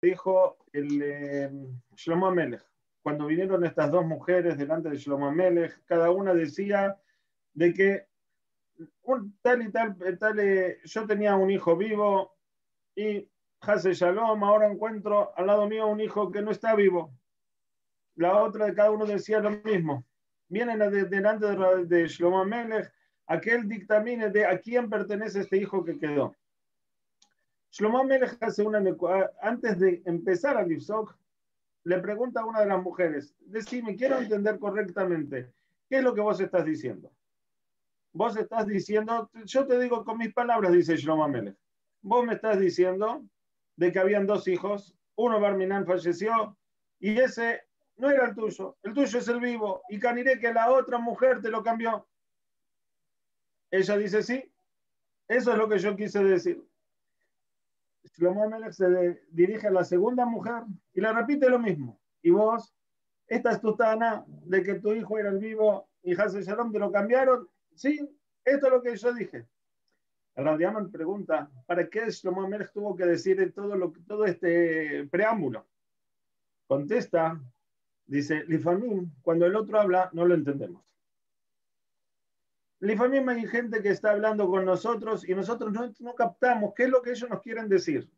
dijo el eh, Shlomo Melech. Cuando vinieron estas dos mujeres delante de Shlomo Melech, cada una decía de que un, tal y tal, tal eh, yo tenía un hijo vivo y Hase Shalom, ahora encuentro al lado mío un hijo que no está vivo. La otra de cada uno decía lo mismo. Vienen delante de, de Shlomo Melech, aquel dictamine de a quién pertenece este hijo que quedó. Shlomo Melech hace una, antes de empezar a Lipsok, le pregunta a una de las mujeres, decime, quiero entender correctamente, ¿qué es lo que vos estás diciendo? Vos estás diciendo, yo te digo con mis palabras, dice Shlomo Melech, vos me estás diciendo de que habían dos hijos, uno Barminan falleció y ese no era el tuyo, el tuyo es el vivo y caniré que la otra mujer te lo cambió. Ella dice, sí, eso es lo que yo quise decir. Shlomo Melech se dirige a la segunda mujer y le repite lo mismo. Y vos, esta es tu de que tu hijo era el vivo y Hazel Shalom te lo cambiaron. Sí, esto es lo que yo dije. El pregunta, ¿para qué Shlomo Melech tuvo que decir todo este preámbulo? Contesta, dice, Lifamim, cuando el otro habla, no lo entendemos. Lifamim hay gente que está hablando con nosotros y nosotros no, captamos qué es lo que ellos nos quieren decir.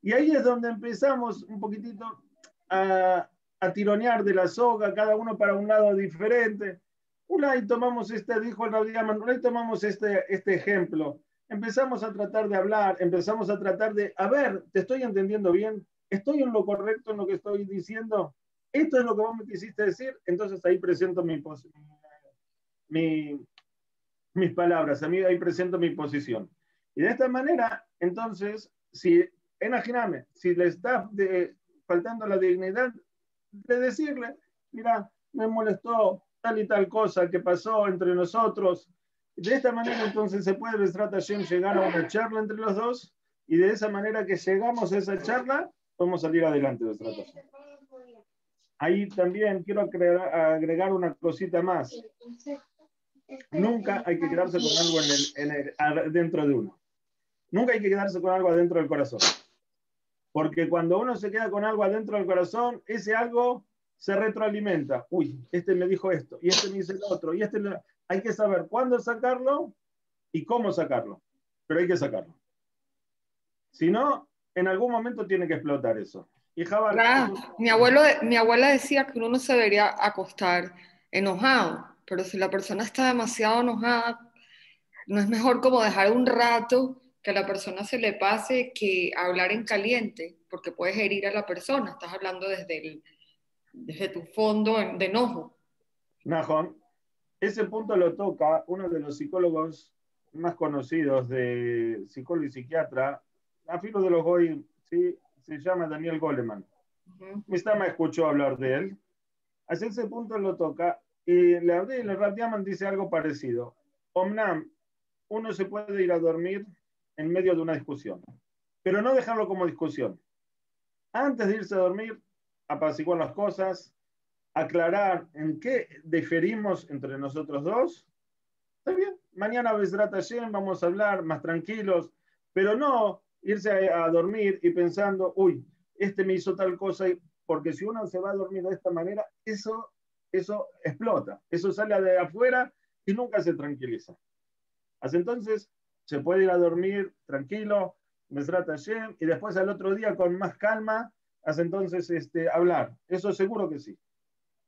Y ahí es donde empezamos un poquitito a, tironear de la soga, cada uno para un lado diferente. Una y tomamos este, dijo el Rabdiaman, una y tomamos este, este ejemplo. Empezamos a tratar de hablar, empezamos a tratar de, a ver, ¿te estoy entendiendo bien? ¿Estoy en lo correcto en lo que estoy diciendo? ¿Esto es lo que vos me quisiste decir? Entonces ahí presento mi, mi, mis palabras, a mí ahí presento mi posición. Y de esta manera, entonces, si, imagíname, si le está faltando la dignidad de decirle, mira, me molestó tal y tal cosa que pasó entre nosotros. De esta manera entonces se puede llegar a una charla entre los dos y de esa manera que llegamos a esa charla podemos salir adelante de Ahí también quiero agregar una cosita más. Nunca hay que quedarse con algo dentro de uno. Nunca hay que quedarse con algo adentro del corazón. Porque cuando uno se queda con algo adentro del corazón, ese algo se retroalimenta. Uy, este me dijo esto, y este me dice lo otro, y este hay que saber cuándo sacarlo y cómo sacarlo. Pero hay que sacarlo. Si no, en algún momento tiene que explotar eso. Y mi, abuelo, mi abuela decía que uno no se debería acostar enojado, pero si la persona está demasiado enojada, no es mejor como dejar un rato que a la persona se le pase que hablar en caliente, porque puedes herir a la persona. Estás hablando desde el, desde tu fondo de enojo. Najón, ese punto lo toca uno de los psicólogos más conocidos de psicólogo y psiquiatra, a filo de los hoy, ¿sí? se llama Daniel Goleman. Mi me escuchó hablar de él. Hacia ese punto lo toca y le hablé y el dice algo parecido. Omnam, uno se puede ir a dormir en medio de una discusión, pero no dejarlo como discusión. Antes de irse a dormir, apaciguar las cosas, aclarar en qué diferimos entre nosotros dos. Está bien, mañana Hashem vamos a hablar más tranquilos, pero no irse a, dormir y pensando, uy, este me hizo tal cosa, porque si uno se va a dormir de esta manera, eso, eso explota, eso sale de afuera y nunca se tranquiliza. Hasta entonces se puede ir a dormir tranquilo, Besrat Hashem, y después al otro día con más calma hasta entonces este, hablar. Eso seguro que sí.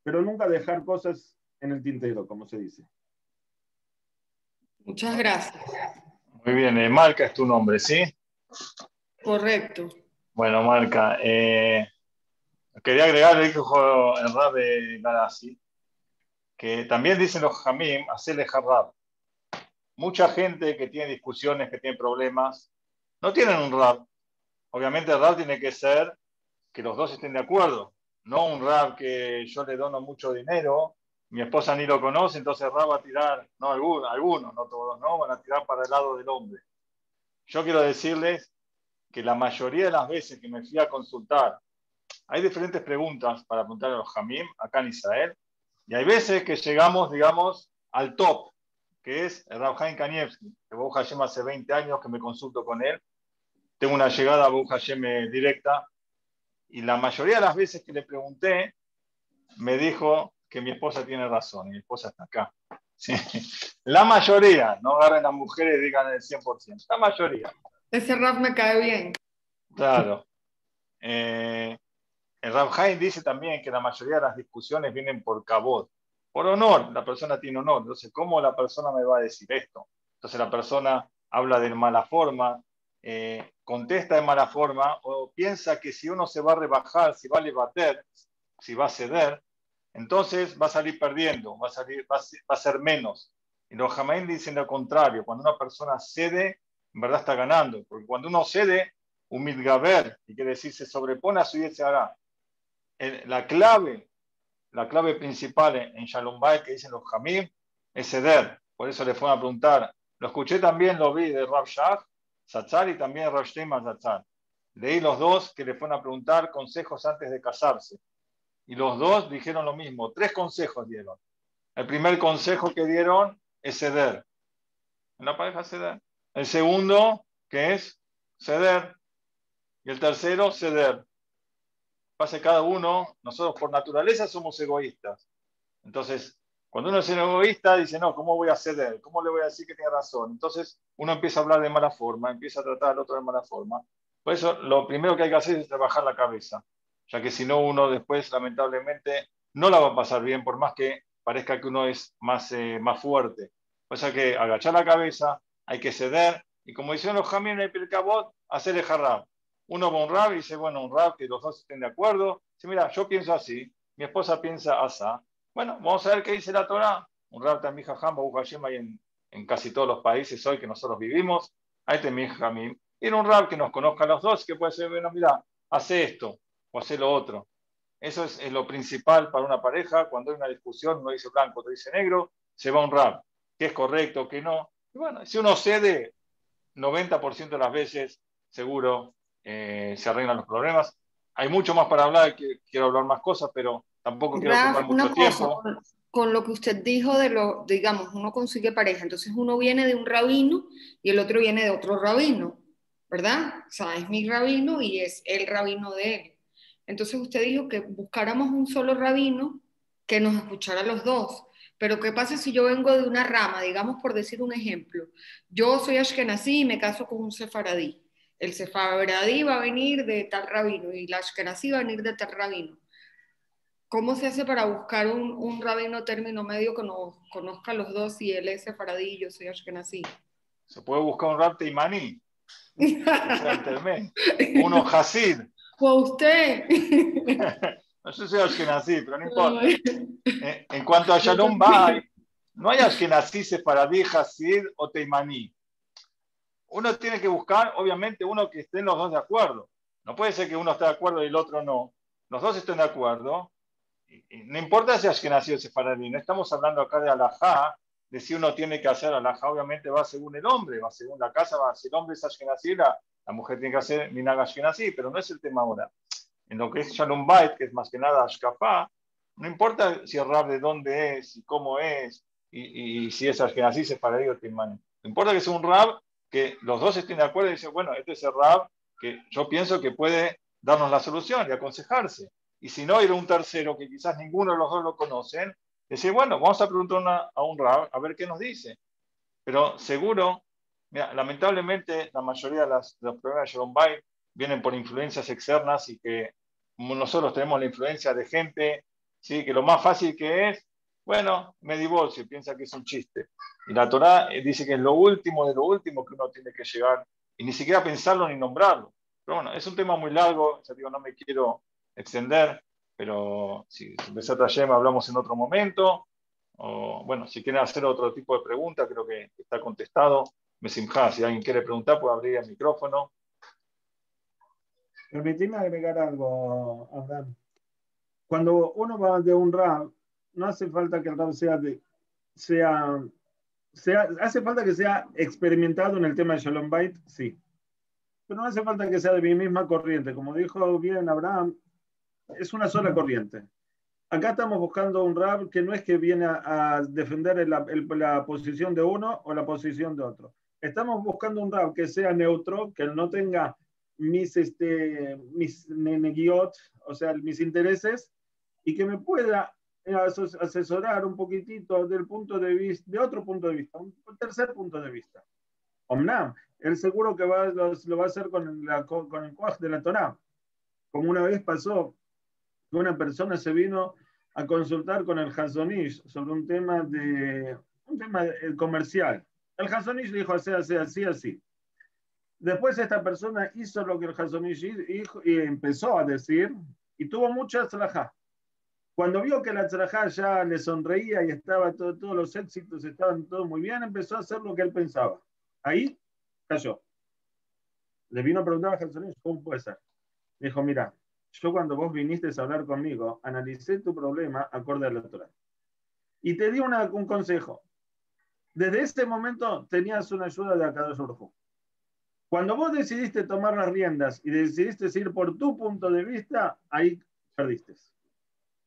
Pero nunca dejar cosas en el tintero, como se dice. Muchas gracias. Muy bien, eh, Marca es tu nombre, ¿sí? Correcto. Bueno, Marca, eh, quería agregar el hijo el rab de Gadasi, que también dicen los jamim, hacerle jarrab. Mucha gente que tiene discusiones, que tiene problemas, no tienen un rab. Obviamente el rab tiene que ser que los dos estén de acuerdo. No un rap que yo le dono mucho dinero, mi esposa ni lo conoce, entonces rap va a tirar, no algunos, algunos, no todos, no, van a tirar para el lado del hombre. Yo quiero decirles que la mayoría de las veces que me fui a consultar, hay diferentes preguntas para preguntar a los Jamim acá en Israel, y hay veces que llegamos, digamos, al top, que es el Rab Haim Kanievski, que Baruch hace 20 años que me consulto con él. Tengo una llegada a Baruch Hashem directa, Y la mayoría de las veces que le pregunté, me dijo que mi esposa tiene razón, y mi esposa está acá. La mayoría, no agarren a las mujeres y digan el 100%, la mayoría. Ese rap me cae bien. Claro. Eh, el Rab Haim dice también que la mayoría de las discusiones vienen por cabot, por honor. La persona tiene honor. Entonces, ¿cómo la persona me va a decir esto? Entonces, la persona habla de mala forma, eh, contesta de mala forma o piensa que si uno se va a rebajar, si va a levantar, si va a ceder, entonces va a salir perdiendo, va a, salir, va a, ser, menos. Y los Jamaín dicen lo contrario, cuando una persona cede, en verdad está ganando, porque cuando uno cede, un gaber, y quiere decir se sobrepone a su y se hará. La clave, la clave principal en Shalom Bay que dicen los Jamim es ceder. Por eso le fueron a preguntar. Lo escuché también, lo vi de Rav Shach, Satzar y también Rav Shteima Satzar. Leí los dos que le fueron a preguntar consejos antes de casarse. Y los dos dijeron lo mismo. Tres consejos dieron. El primer consejo que dieron es ceder. En la pareja ceder. El segundo, que es ceder. Y el tercero, ceder. Pase cada uno, nosotros por naturaleza somos egoístas. Entonces, cuando uno es egoísta, dice, no, ¿cómo voy a ceder? ¿Cómo le voy a decir que tiene razón? Entonces, uno empieza a hablar de mala forma, empieza a tratar al otro de mala forma. Por eso, lo primero que hay que hacer es trabajar la cabeza, ya que si no, uno después, lamentablemente, no la va a pasar bien, por más que parezca que uno es más, eh, más fuerte. O sea que agachar la cabeza, hay que ceder, y como dicen los jamín en el Pirkabot, hacerle jarrab uno va a un rab y dice, bueno, un rab que los dos estén de acuerdo. Dice, mira, yo pienso así, mi esposa piensa así. Bueno, vamos a ver qué dice la Torah. Un rab también jajam, hay en, en casi todos los países hoy que nosotros vivimos. Ahí también jamim. Y un rab que nos conozca a los dos, que puede ser, bueno, mira, hace esto o hace lo otro. Eso es, lo principal para una pareja. Cuando hay una discusión, uno dice blanco, otro dice negro, se va un rab. ¿Qué es correcto, qué no? Y bueno, si uno cede 90% de las veces, seguro eh, se arreglan los problemas. Hay mucho más para hablar, que, quiero hablar más cosas, pero tampoco quiero tomar mucho tiempo. Con, lo que usted dijo de lo, digamos, uno consigue pareja, entonces uno viene de un rabino y el otro viene de otro rabino, ¿verdad? O sea, es mi rabino y es el rabino de él. Entonces usted dijo que buscáramos un solo rabino que nos escuchara los dos. Pero ¿qué pasa si yo vengo de una rama, digamos por decir un ejemplo? Yo soy ashkenazí y me caso con un sefaradí el sefaradí va a venir de tal rabino y la ashkenazí va a venir de tal rabino. ¿Cómo se hace para buscar un, un rabino término medio que nos conozca los dos si él es sefaradí y yo soy ashkenazí? Se puede buscar un rab teimani. Uno hasid. ¿O usted? no sé si ashkenazí, pero no importa. En, cuanto a Shalom Bay, no hay ashkenazí, sefaradí, hasid o teimani uno tiene que buscar, obviamente, uno que estén los dos de acuerdo. No puede ser que uno esté de acuerdo y el otro no. Los dos estén de acuerdo. no importa si que nació sefaradí, no estamos hablando acá de alajá, de si uno tiene que hacer alajá, obviamente va según el hombre, va según la casa, va, si el hombre es ashkenazí, la, la mujer tiene que hacer minaga ashkenazí, pero no es el tema ahora. En lo que es shalom que es más que nada ashkafá, no importa si el rab de dónde es y cómo es, y, si es ashkenazí, sefaradí o timani. No importa que sea un rab que los dos estén de acuerdo y dicen, bueno, este es el Rab que yo pienso que puede darnos la solución y aconsejarse. Y si no, ir a un tercero que quizás ninguno de los dos lo conocen, decir, bueno, vamos a preguntar a un Rab a ver qué nos dice. Pero seguro, lamentablemente la mayoría de, los problemas de Jerome Bay vienen por influencias externas y que nosotros tenemos la influencia de gente, ¿sí? que lo más fácil que es, bueno, me divorcio, piensa que es un chiste. Y la Torah eh, dice que es lo último de lo último que uno tiene que llegar y ni siquiera pensarlo ni nombrarlo. Pero bueno, es un tema muy largo, ya digo, no me quiero extender, pero si empezar a hablamos en otro momento. O, bueno, si quieren hacer otro tipo de pregunta, creo que está contestado. Me simja, si alguien quiere preguntar, puede abrir el micrófono. Permitime agregar algo, Abraham. Cuando uno va de un rap, no hace falta que el rap sea, de, sea hace falta que sea experimentado en el tema de Shalom Bait, sí. Pero no hace falta que sea de mi misma corriente. Como dijo bien Abraham, es una sola corriente. Acá estamos buscando un rab que no es que viene a, defender la posición de uno o la posición de otro. Estamos buscando un rab que sea neutro, que no tenga mis, este, mis negiot, o sea, mis intereses, y que me pueda asesorar un poquitito del punto de vista, de otro punto de vista, un tercer punto de vista. Omnam, él seguro que va, lo, va a hacer con, la, con el coaj de la Torah. Como una vez pasó una persona se vino a consultar con el Hazonish sobre un tema de un tema comercial. El Hazonish dijo así, así, así, así. Después esta persona hizo lo que el Hazonish dijo y empezó a decir y tuvo mucha tzalajá. Cuando vio que la tzalajá ya le sonreía y estaba todo, todos los éxitos estaban todos muy bien, empezó a hacer lo que él pensaba. Ahí cayó. Le vino a preguntar a Hazonish, ¿cómo puede ser? Dijo, mira, yo cuando vos viniste a hablar conmigo, analicé tu problema acorde a la. Y te di un consejo. Desde ese momento tenías una ayuda de Akadosh Baruj Cuando vos decidiste tomar las riendas y decidiste ir por tu punto de vista, ahí perdiste.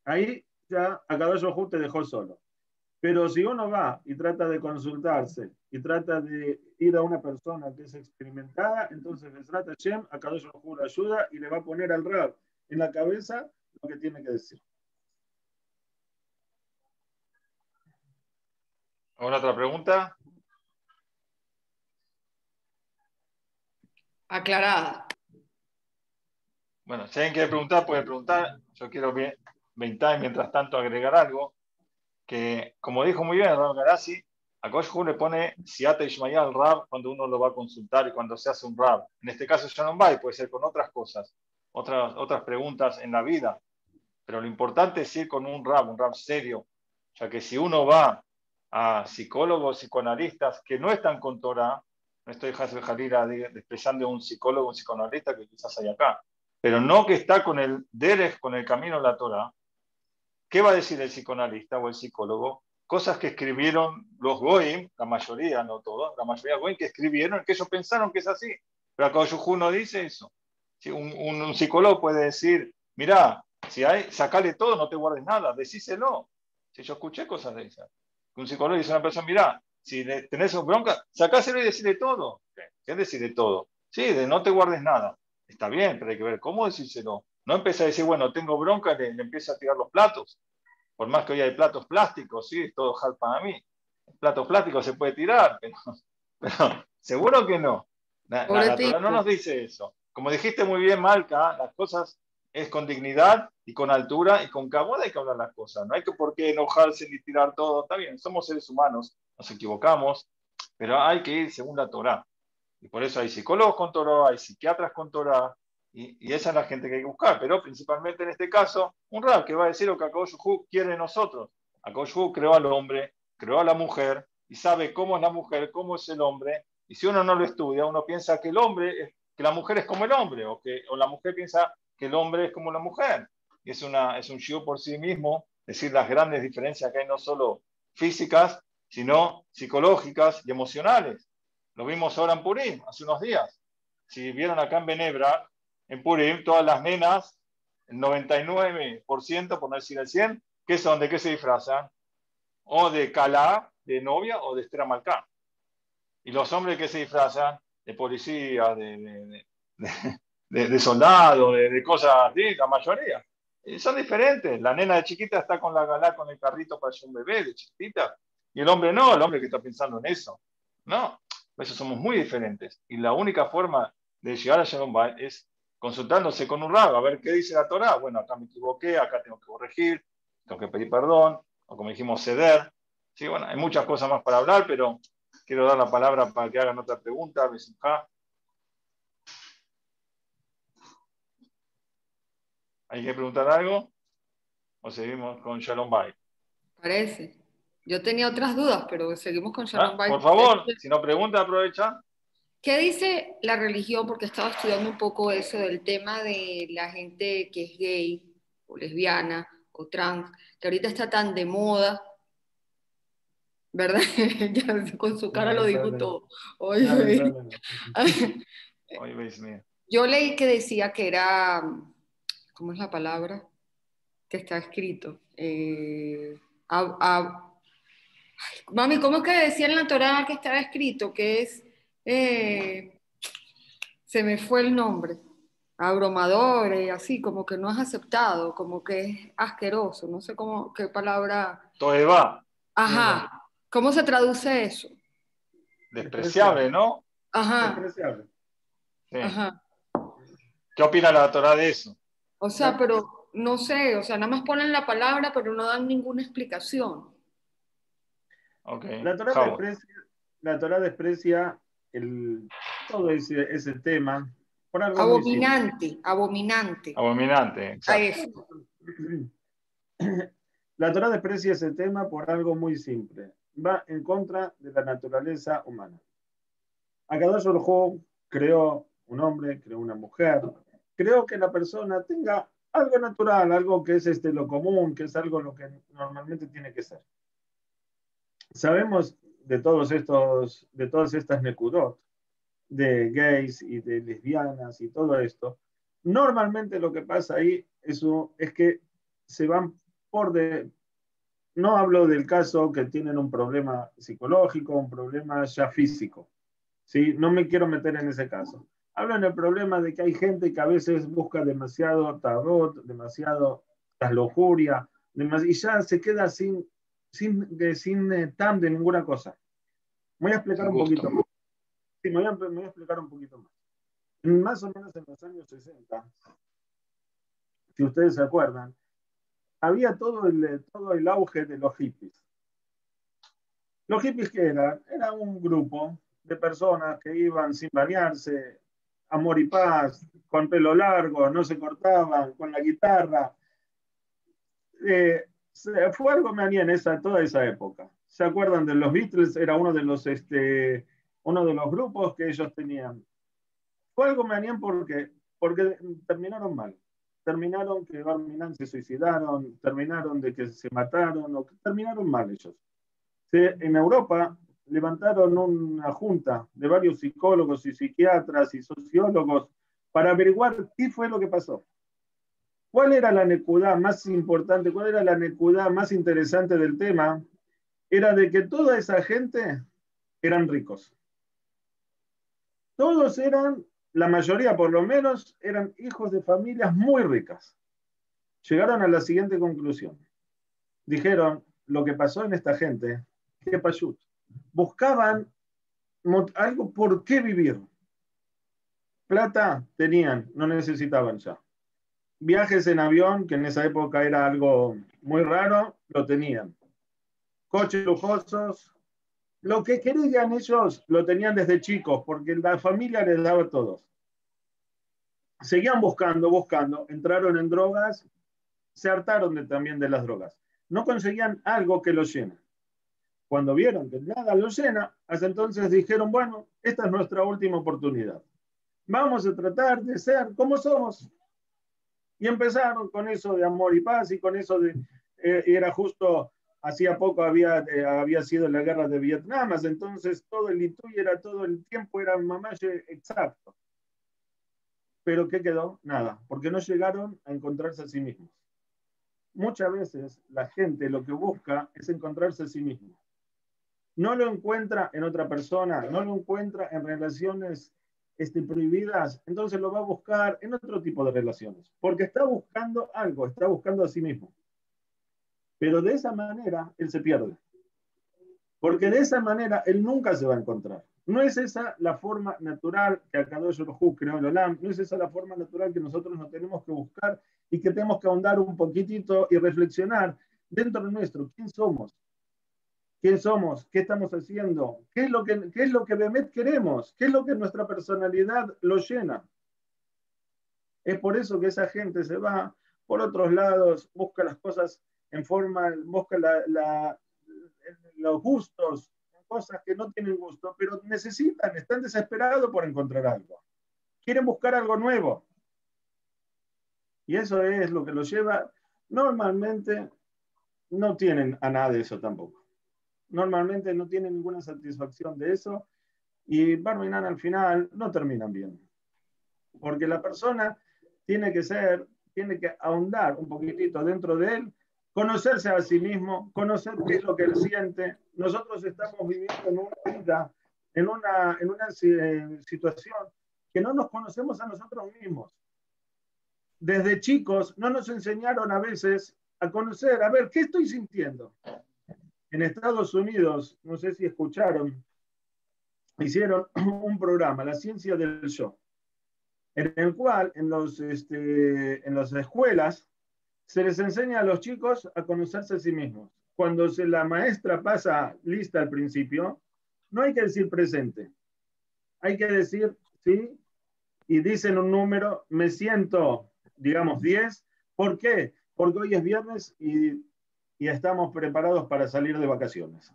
Ahí ya Akadosh Baruj te dejó solo. Pero si uno va y trata de consultarse y trata de ir a una persona que es experimentada, entonces trata Shem, Akadosh Baruj le ayuda y le va a poner al rab en la cabeza lo que tiene que decir. ¿Alguna otra pregunta? Aclarada. Bueno, si alguien quiere preguntar, puede preguntar. Yo quiero ventar mientras tanto agregar algo. Que, como dijo muy bien Rab Garasi, a Koshhu le pone Siata Ishmael al Rab cuando uno lo va a consultar y cuando se hace un Rab. En este caso, Shalom Bay, puede ser con otras cosas otras, otras preguntas en la vida. Pero lo importante es ir con un rab, un rab serio, ya que si uno va a psicólogos, psicoanalistas que no están con Torah, no estoy Jalira despreciando a un psicólogo, un psicoanalista que quizás hay acá, pero no que está con el derech, con el camino de la Torah, ¿qué va a decir el psicoanalista o el psicólogo? Cosas que escribieron los Goim, la mayoría, no todos, la mayoría de Goim que escribieron, que ellos pensaron que es así. Pero acá no dice eso un, psicólogo puede decir, mira, si hay, sacale todo, no te guardes nada, decíselo. Si yo escuché cosas de esas. Un psicólogo dice a una persona, mira, si tenés un bronca, sacáselo y decirle todo. ¿Qué es decirle todo? Sí, de no te guardes nada. Está bien, pero hay que ver cómo decírselo. No empieza a decir, bueno, tengo bronca, le, le empieza a tirar los platos. Por más que hoy hay platos plásticos, sí, es todo hal para mí. Platos plásticos se puede tirar, pero, seguro que no. La, no nos dice eso. Como dijiste muy bien, Malca, las cosas es con dignidad y con altura y con cabot hay que hablar las cosas. No hay que por qué enojarse ni tirar todo. Está bien, somos seres humanos, nos equivocamos, pero hay que ir según la Torah. Y por eso hay psicólogos con Torah, hay psiquiatras con Torah, y, esa es la gente que hay que buscar. Pero principalmente en este caso, un rab que va a decir lo que Akadosh quiere de nosotros. Akadosh creó al hombre, creó a la mujer, y sabe cómo es la mujer, cómo es el hombre. Y si uno no lo estudia, uno piensa que el hombre es que la mujer es como el hombre, o que o la mujer piensa que el hombre es como la mujer. Y es, una, es un show por sí mismo, decir las grandes diferencias que hay no solo físicas, sino psicológicas y emocionales. Lo vimos ahora en Purim, hace unos días. Si vieron acá en Benebra, en Purim, todas las nenas, el 99%, por no decir el 100, ¿qué son? ¿De qué se disfrazan? O de Calá, de novia, o de Estera Malcá. Y los hombres que se disfrazan de policía, de, de, de soldados, de, cosas así, la mayoría. Y son diferentes. La nena de chiquita está con la galá, con el carrito para un bebé de chiquitita. Y el hombre no, el hombre que está pensando en eso. No, eso somos muy diferentes. Y la única forma de llegar a Shalom es consultándose con un rabo, a ver qué dice la Torah. Bueno, acá me equivoqué, acá tengo que corregir, tengo que pedir perdón, o como dijimos, ceder. Sí, bueno, hay muchas cosas más para hablar, pero Quiero dar la palabra para que hagan otra pregunta. ¿Hay que preguntar algo? ¿O seguimos con Shalom Bay? Parece. Yo tenía otras dudas, pero seguimos con Shalom ah, Bay. Por favor, si no pregunta, aprovecha. ¿Qué dice la religión? Porque estaba estudiando un poco eso del tema de la gente que es gay o lesbiana o trans, que ahorita está tan de moda ¿verdad? ya con su cara lo dijo todo. Yo leí que decía que era, ¿cómo es la palabra? Que está escrito. Eh, mami, ¿cómo es que decía en la Torah que estaba escrito? Que es... Eh, se me fue el nombre, abrumador, así, como que no es aceptado, como que es asqueroso, no sé cómo, qué palabra. Toeva. Ajá. ¿Cómo se traduce eso? Despreciable, ¿no? Ajá. Despreciable. Ajá. ¿Qué opina la Torah de eso? O sea, pero no sé, o sea, nada más ponen la palabra, pero no dan ninguna explicación. Okay. La Torah desprecia, la Torah desprecia el, todo ese, ese tema por algo abominante, abominante. Abominante, exacto. La Torah desprecia ese tema por algo muy simple. Va en contra de la naturaleza humana. Akadosh Orjo creó un hombre, creó una mujer, creó que la persona tenga algo natural, algo que es este, lo común, que es algo lo que normalmente tiene que ser. Sabemos de todos estos, de todas estas nekudot, de gays y de lesbianas y todo esto, normalmente lo que pasa ahí es, es que se van por de... No hablo del caso que tienen un problema psicológico, un problema ya físico. ¿sí? No me quiero meter en ese caso. Hablo en el problema de que hay gente que a veces busca demasiado tarot, demasiado la lujuria, y ya se queda sin, sin, sin eh, tam de ninguna cosa. Voy a explicar un poquito más. Sí, me voy, a, explicar un poquito más. Más o menos en los años 60, si ustedes se acuerdan, había todo el, todo el auge de los hippies. Los hippies que eran, era un grupo de personas que iban sin bañarse, amor y paz, con pelo largo, no se cortaban, con la guitarra. Eh, fue algo en esa, toda esa época. ¿Se acuerdan de los Beatles? Era uno de los, este, uno de los grupos que ellos tenían. Fue algo manían porque, porque terminaron mal. Terminaron que Barminan se suicidaron, terminaron de que se mataron, o terminaron mal ellos. en Europa levantaron una junta de varios psicólogos y psiquiatras y sociólogos para averiguar qué fue lo que pasó. ¿Cuál era la necudad más importante? ¿Cuál era la necudad más interesante del tema? Era de que toda esa gente eran ricos. Todos eran, la mayoría por lo menos, eran hijos de familias muy ricas. Llegaron a la siguiente conclusión. Dijeron, lo que pasó en esta gente, que payut, buscaban algo por qué vivir. Plata tenían, no necesitaban ya. Viajes en avión, que en esa época era algo muy raro, lo tenían. Coches lujosos, lo que querían ellos lo tenían desde chicos, porque la familia les daba a todos. Seguían buscando, buscando, entraron en drogas, se hartaron también de las drogas. No conseguían algo que los llene. Cuando vieron que nada los llena, hasta entonces dijeron, bueno, esta es nuestra última oportunidad. Vamos a tratar de ser como somos. Y empezaron con eso de amor y paz y con eso de, eh, era justo hacía poco había, eh, había sido la guerra de Vietnam, entonces todo el Ituy era todo el tiempo, era mamaje exacto. Pero ¿qué quedó? Nada, porque no llegaron a encontrarse a sí mismos. Muchas veces la gente lo que busca es encontrarse a sí mismo. No lo encuentra en otra persona, no lo encuentra en relaciones este, prohibidas, entonces lo va a buscar en otro tipo de relaciones, porque está buscando algo, está buscando a sí mismo. Pero de esa manera él se pierde. Porque de esa manera él nunca se va a encontrar. No es esa la forma natural que Akadosh Hu creó el Olam, no es esa la forma natural que nosotros nos tenemos que buscar y que tenemos que ahondar un poquitito y reflexionar dentro de nuestro, ¿quién somos? ¿Quién somos? ¿Qué estamos haciendo? ¿Qué es lo que, qué es lo que Bemet queremos? ¿Qué es lo que nuestra personalidad lo llena? Es por eso que esa gente se va por otros lados, busca las cosas en forma, busca los gustos, cosas que no tienen gusto, pero necesitan, están desesperados por encontrar algo. Quieren buscar algo nuevo. Y eso es lo que los lleva. Normalmente no tienen a nada de eso tampoco. Normalmente no tienen ninguna satisfacción de eso y Barminan al final no terminan bien. Porque la persona tiene que ser, tiene que ahondar un poquitito dentro de él conocerse a sí mismo, conocer qué es lo que él siente. Nosotros estamos viviendo en una en una, en una eh, situación que no nos conocemos a nosotros mismos. Desde chicos no nos enseñaron a veces a conocer, a ver, ¿qué estoy sintiendo? En Estados Unidos, no sé si escucharon, hicieron un programa, La Ciencia del Yo, en el cual en, los, este, en las escuelas se les enseña a los chicos a conocerse a sí mismos. Cuando se, la maestra pasa lista al principio, no hay que decir presente, hay que decir sí y dicen un número, me siento, digamos, 10. ¿Por qué? Porque hoy es viernes y, y estamos preparados para salir de vacaciones.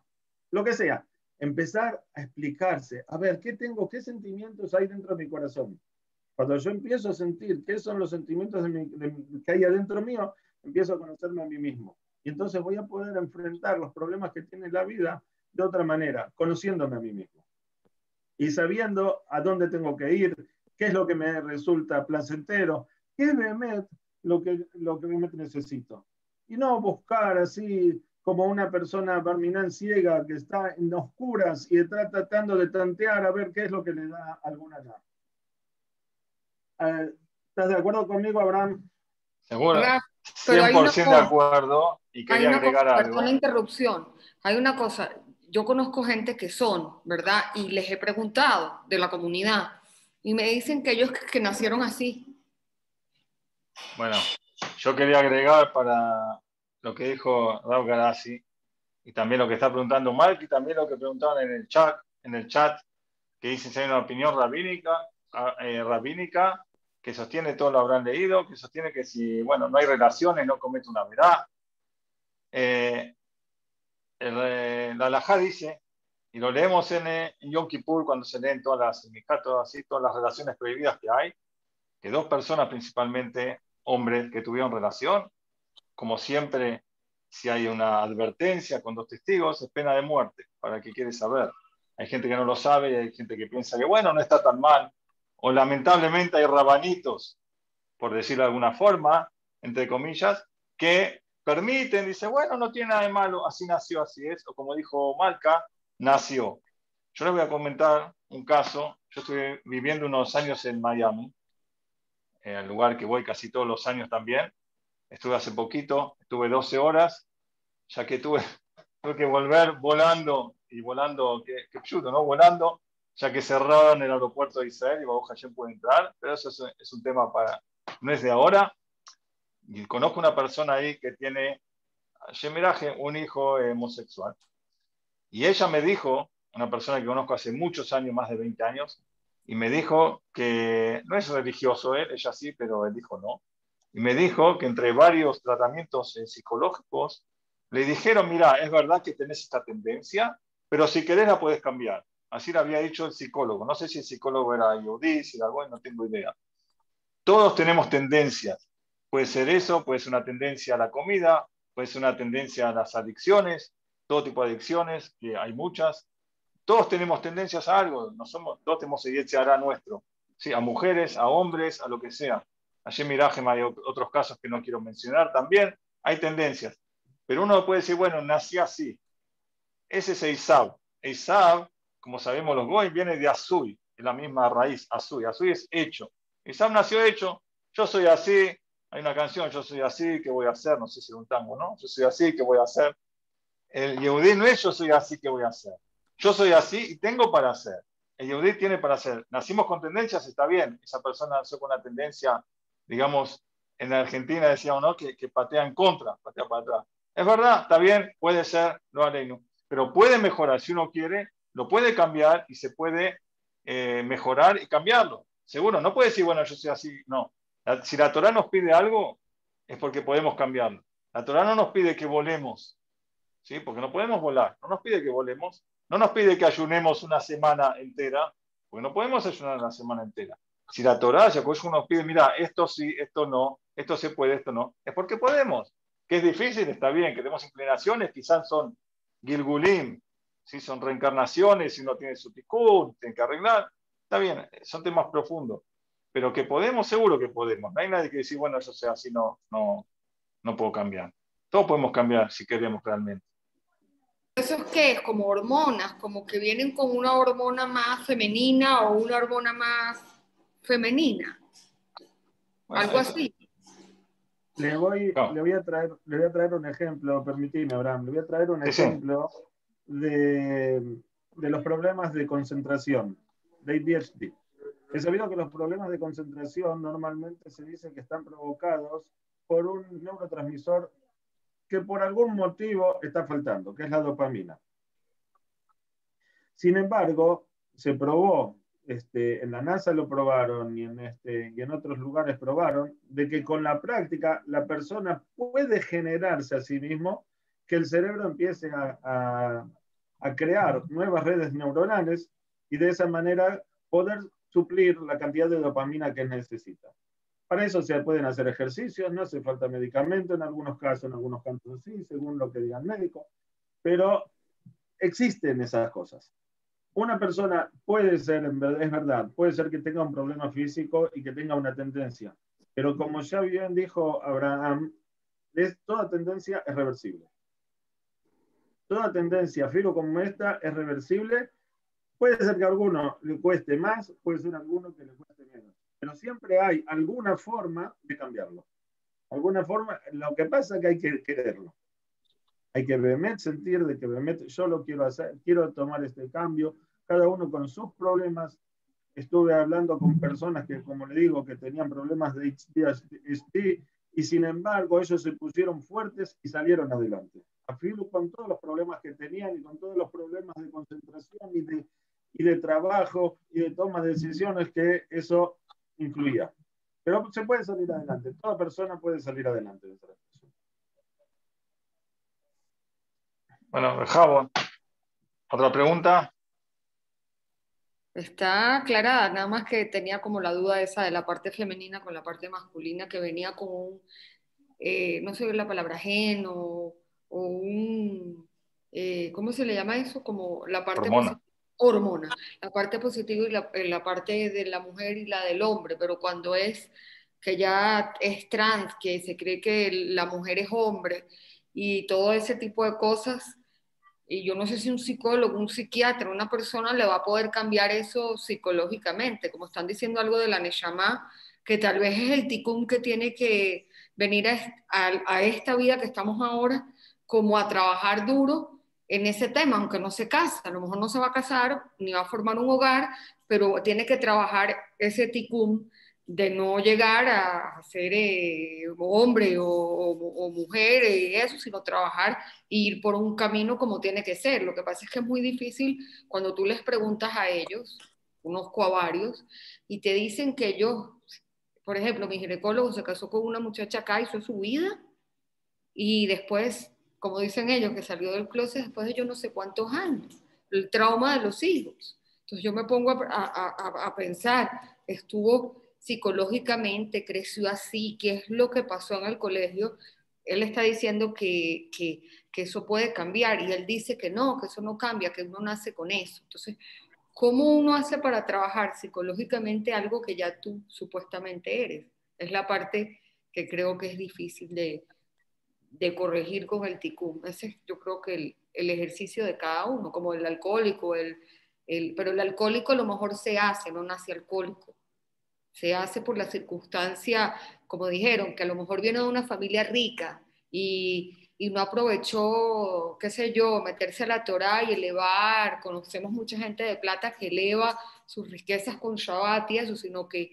Lo que sea, empezar a explicarse, a ver, ¿qué tengo, qué sentimientos hay dentro de mi corazón? Cuando yo empiezo a sentir qué son los sentimientos que hay adentro mío, empiezo a conocerme a mí mismo. Y entonces voy a poder enfrentar los problemas que tiene la vida de otra manera, conociéndome a mí mismo. Y sabiendo a dónde tengo que ir, qué es lo que me resulta placentero, qué es lo que, lo que necesito. Y no buscar así como una persona barminán ciega que está en oscuras y está tratando de tantear a ver qué es lo que le da alguna allá. Eh, ¿Estás de acuerdo conmigo, Abraham? Seguro. 100% de acuerdo y quería agregar algo. Una interrupción. Hay una cosa, yo conozco gente que son, ¿verdad? Y les he preguntado de la comunidad y me dicen que ellos que, nacieron así. Bueno, yo quería agregar para lo que dijo Raúl y también lo que está preguntando Mark y también lo que preguntaban en el chat, en el chat que dicen si hay una opinión rabínica, ah, eh, rabínica que sostiene, todo lo habrán leído, que sostiene que si, bueno, no hay relaciones, no comete una verdad. Eh, eh, la Alajá dice y lo leemos en, en, Yom Kippur cuando se leen todas las, así, todas las relaciones prohibidas que hay, que dos personas, principalmente hombres, que tuvieron relación, como siempre, si hay una advertencia con dos testigos, es pena de muerte, para el que quiere saber. Hay gente que no lo sabe y hay gente que piensa que, bueno, no está tan mal. O lamentablemente hay rabanitos, por decirlo de alguna forma, entre comillas, que permiten, dice, bueno, no tiene nada de malo, así nació, así es. O como dijo Malca, nació. Yo les voy a comentar un caso. Yo estuve viviendo unos años en Miami, en el lugar que voy casi todos los años también. Estuve hace poquito, estuve 12 horas, ya que tuve, tuve que volver volando y volando, que, que ¿no? Volando, ya que cerraron el aeropuerto de Israel y Baruch Hashem puede entrar, pero eso es, un tema para, no es de ahora. Y conozco una persona ahí que tiene, Shemiraje, un hijo homosexual. Y ella me dijo, una persona que conozco hace muchos años, más de 20 años, y me dijo que no es religioso él, ella sí, pero él dijo no. Y me dijo que entre varios tratamientos eh, psicológicos le dijeron, mira, es verdad que tenés esta tendencia, pero si querés la puedes cambiar. Así lo había dicho el psicólogo. No sé si el psicólogo era Yehudi, si era bueno, no tengo idea. Todos tenemos tendencias. Puede ser eso, puede ser una tendencia a la comida, puede ser una tendencia a las adicciones, todo tipo de adicciones, que hay muchas. Todos tenemos tendencias a algo, no somos, todos tenemos nuestro, ¿sí? a mujeres, a hombres, a lo que sea. Allí Mirajema hay otros casos que no quiero mencionar también, hay tendencias. Pero uno puede decir, bueno, nací así. Ese es Eisab. Eisab, como sabemos los goy, viene de Azui, es la misma raíz, Azui. Azui es hecho. Eisab nació hecho. Yo soy así. Hay una canción, yo soy así, ¿qué voy a hacer? No sé si es un tango, ¿no? Yo soy así, ¿qué voy a hacer? El Yehudí no es yo soy así que voy a hacer. Yo soy así y tengo para hacer. El Yehudí tiene para hacer. Nacimos con tendencias, está bien. Esa persona nació con una tendencia, digamos, en la Argentina decíamos, ¿no? Que, que patea en contra, patea para atrás. Es verdad, está bien, puede ser, no haré, pero puede mejorar si uno quiere, lo puede cambiar y se puede eh, mejorar y cambiarlo. Seguro, no puede decir, bueno, yo soy así, no. Si la Torah nos pide algo, es porque podemos cambiarlo. La Torah no nos pide que volemos, ¿sí? porque no podemos volar, no nos pide que volemos, no nos pide que ayunemos una semana entera, porque no podemos ayunar una semana entera. Si la Torah, Yacosh nos pide, mira, esto sí, esto no, esto se puede, esto no, es porque podemos. Que es difícil, está bien, que tenemos inclinaciones, quizás son Gilgulim, si son reencarnaciones, si no tiene su tikkun, tiene que arreglar, está bien, son temas profundos. Pero que podemos, seguro que podemos. No hay nadie que decir, bueno, eso sea así, no, no, no puedo cambiar. Todos podemos cambiar si queremos realmente. ¿Eso es qué? Es como hormonas, como que vienen con una hormona más femenina o una hormona más... femenina. Algo así. Le voy, le, voy a traer, le voy a traer un ejemplo, permitime, Abraham, le voy a traer un ejemplo de, de, los problemas de concentración, de ADHD. He sabido que los problemas de concentración normalmente se dice que están provocados por un neurotransmisor que por algún motivo está faltando, que es la dopamina. Sin embargo, se probó este, en la NASA lo probaron y en, este, y en otros lugares probaron, de que con la práctica la persona puede generarse a sí mismo, que el cerebro empiece a, a crear nuevas redes neuronales y de esa manera poder suplir la cantidad de dopamina que necesita. Para eso se pueden hacer ejercicios, no hace falta medicamento en algunos casos, en algunos casos sí, según lo que diga el médico, pero existen esas cosas una persona puede ser, es verdad, puede ser que tenga un problema físico y que tenga una tendencia, pero como ya bien dijo Abraham, toda tendencia es reversible. Toda tendencia, filo como esta, es reversible. Puede ser que a alguno le cueste más, puede ser a alguno que le cueste pero siempre hay alguna forma de cambiarlo. Alguna forma, lo que pasa es que hay que quererlo. Hay que Behemet sentir de que Behemet yo lo quiero hacer, quiero tomar este cambio, cada uno con sus problemas. Estuve hablando con personas que, como le digo, que tenían problemas de HD y sin embargo ellos se pusieron fuertes y salieron adelante. Afirmo con todos los problemas que tenían y con todos los problemas de concentración y de, y de trabajo y de toma de decisiones que eso incluía. Pero se puede salir adelante, toda persona puede salir adelante de esa Bueno, Javo, otra pregunta. Está aclarada, nada más que tenía como la duda esa de la parte femenina con la parte masculina que venía con un, eh, no sé la palabra gen o, un, eh, ¿cómo se le llama eso? Como la parte hormona. Hormona, la parte positiva y la, eh, la, parte de la mujer y la del hombre, pero cuando es que ya es trans, que se cree que la mujer es hombre y todo ese tipo de cosas, y yo no sé si un psicólogo, un psiquiatra, una persona le va a poder cambiar eso psicológicamente, como están diciendo algo de la Neshama, que tal vez es el ticún que tiene que venir a, esta vida que estamos ahora, como a trabajar duro en ese tema, aunque no se casa, a lo mejor no se va a casar ni va a formar un hogar, pero tiene que trabajar ese ticún de no llegar a ser eh, hombre o, mujer y eso, sino trabajar e ir por un camino como tiene que ser. Lo que pasa es que es muy difícil cuando tú les preguntas a ellos, conozco a varios, y te dicen que ellos, por ejemplo, mi ginecólogo se casó con una muchacha acá, hizo su vida, y después, como dicen ellos, que salió del closet después de yo no sé cuántos años, el trauma de los hijos. Entonces yo me pongo a, a pensar, estuvo psicológicamente creció así, qué es lo que pasó en el colegio, él está diciendo que, que, que, eso puede cambiar y él dice que no, que eso no cambia, que uno nace con eso. Entonces, ¿cómo uno hace para trabajar psicológicamente algo que ya tú supuestamente eres? Es la parte que creo que es difícil de, de corregir con el ticum. Ese es yo creo que el, el, ejercicio de cada uno, como el alcohólico, el, el, pero el alcohólico a lo mejor se hace, no nace alcohólico se hace por la circunstancia, como dijeron, que a lo mejor viene de una familia rica y, no aprovechó, qué sé yo, meterse a la Torah y elevar, conocemos mucha gente de plata que eleva sus riquezas con Shabbat y eso, sino que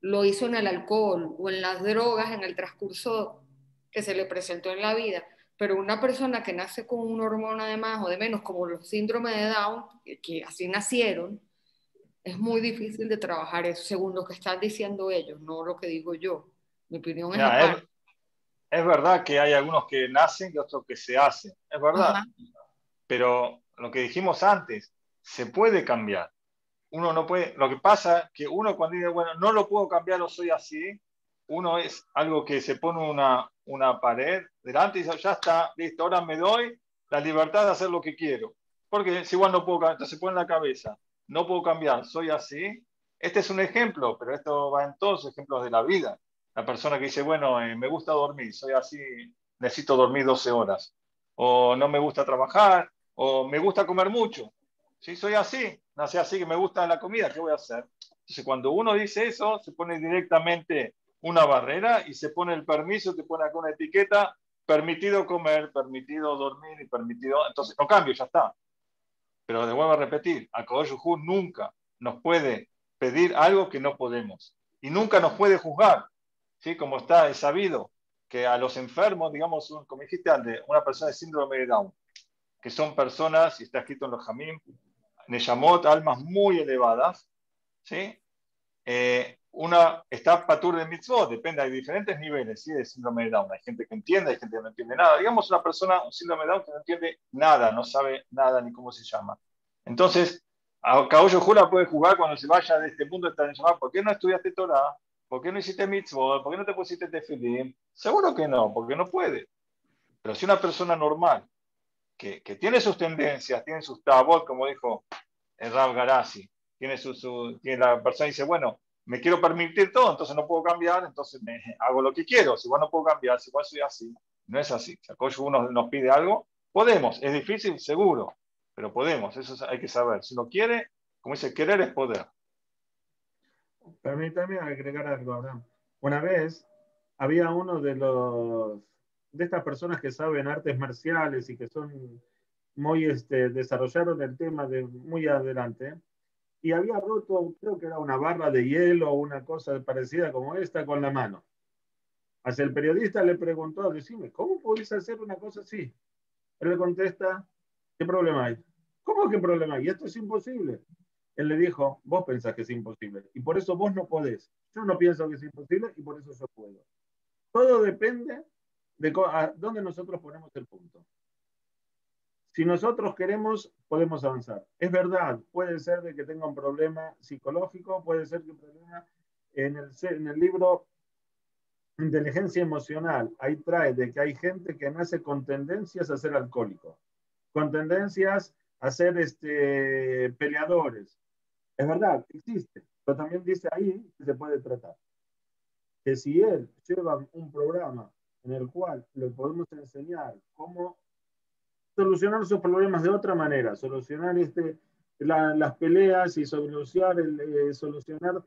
lo hizo en el alcohol o en las drogas en el transcurso que se le presentó en la vida. Pero una persona que nace con una hormona de más o de menos, como los síndromes de Down, que así nacieron, es muy difícil de trabajar eso, según lo que están diciendo ellos, no lo que digo yo. Mi opinión es, es, verdad que hay algunos que nacen y otros que se hacen, es verdad. Pero lo que dijimos antes, se puede cambiar. Uno no puede, lo que pasa es que uno cuando dice, bueno, no lo puedo cambiar o soy así, uno es algo que se pone una, una pared delante y dice, ya está, listo, ahora me doy la libertad de hacer lo que quiero. Porque si igual no puedo, entonces se pone en la cabeza, no puedo cambiar, soy así. Este es un ejemplo, pero esto va en todos los ejemplos de la vida. La persona que dice, bueno, eh, me gusta dormir, soy así, necesito dormir 12 horas. O no me gusta trabajar, o me gusta comer mucho. Sí, soy así. no sé, así que me gusta la comida, ¿qué voy a hacer? Cuando uno dice eso, se pone directamente una barrera y se pone el permiso, te pone acá una etiqueta, permitido comer, permitido dormir y permitido. Entonces, no cambio, ya está. Pero de vuelvo a repetir, a Hu nunca nos puede pedir algo que no podemos y nunca nos puede juzgar. ¿sí? Como está es sabido que a los enfermos, digamos, como dijiste antes, una persona de síndrome de Down, que son personas, y está escrito en los Jamim, Neyamot, almas muy elevadas, ¿sí? Eh, una está patur de mitzvot, depende, hay diferentes niveles ¿sí? de síndrome de Down. Hay gente que entiende, hay gente que no entiende nada. Digamos una persona, un síndrome de Down que no entiende nada, no sabe nada ni cómo se llama. Entonces, a Caballo Jura puede jugar cuando se vaya de este mundo de llamar, ¿por qué no estudiaste Torah? ¿Por qué no hiciste mitzvot? ¿Por qué no te pusiste tefilim? Seguro que no, porque no puede. Pero si una persona normal, que, que tiene sus tendencias, tiene sus tabot, como dijo el Rav Garasi, tiene, su, su, tiene la persona dice, bueno, me quiero permitir todo, entonces no puedo cambiar, entonces me, hago lo que quiero. Si igual no puedo cambiar, si igual soy así, no es así. Si uno nos pide algo, podemos. Es difícil, seguro, pero podemos. Eso hay que saber. Si uno quiere, como dice, querer es poder. Permítame agregar algo, Abraham. Una vez había uno de los de estas personas que saben artes marciales y que son muy este, desarrollaron el tema de muy adelante y había roto, creo que era una barra de hielo o una cosa parecida como esta con la mano. Hacia el periodista le preguntó, decime, ¿cómo podéis hacer una cosa así? Él le contesta, ¿qué problema hay? ¿Cómo que problema hay? Esto es imposible. Él le dijo, vos pensás que es imposible y por eso vos no podés. Yo no pienso que es imposible y por eso yo puedo. Todo depende de dónde nosotros ponemos el punto. Si nosotros queremos, podemos avanzar. Es verdad, puede ser de que tenga un problema psicológico, puede ser que un problema en el, en el libro Inteligencia Emocional, ahí trae de que hay gente que nace con tendencias a ser alcohólico, con tendencias a ser este, peleadores. Es verdad, existe, pero también dice ahí que se puede tratar. Que si él lleva un programa en el cual le podemos enseñar cómo solucionar sus problemas de otra manera, solucionar este, las peleas y solucionar, el, eh, solucionar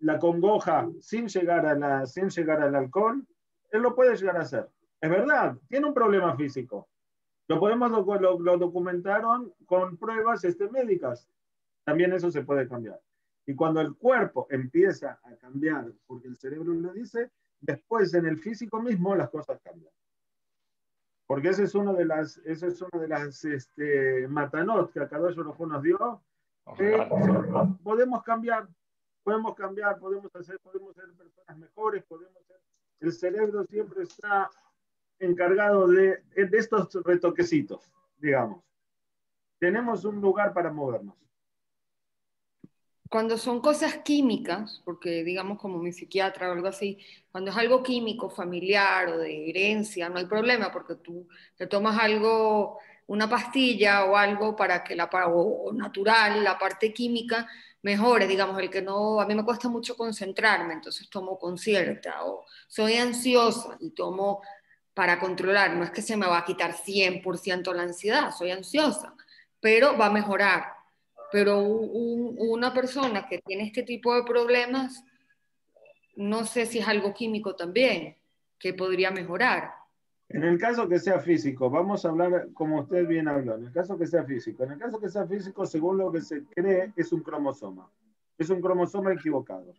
la congoja sin llegar, a la, sin llegar al alcohol, él lo puede llegar a hacer. Es verdad, tiene un problema físico. Lo podemos lo, lo documentaron con pruebas este, médicas. También eso se puede cambiar. Y cuando el cuerpo empieza a cambiar, porque el cerebro lo dice, después en el físico mismo las cosas cambian. Porque esa es una de las, esa es una de las este, matanot que a Kadosh nos dio. podemos cambiar, podemos cambiar, podemos hacer, podemos ser personas mejores, podemos ser. El cerebro siempre está encargado de, de estos retoquecitos, digamos. Tenemos un lugar para movernos cuando son cosas químicas, porque digamos como mi psiquiatra o algo así, cuando es algo químico, familiar o de herencia, no hay problema porque tú te tomas algo, una pastilla o algo para que la o natural, la parte química mejore, digamos, el que no, a mí me cuesta mucho concentrarme, entonces tomo concierta o soy ansiosa y tomo para controlar, no es que se me va a quitar 100% la ansiedad, soy ansiosa, pero va a mejorar pero una persona que tiene este tipo de problemas, no sé si es algo químico también, que podría mejorar. En el caso que sea físico, vamos a hablar como usted bien habló, en el caso que sea físico, en el caso que sea físico, según lo que se cree, es un cromosoma. Es un cromosoma equivocado.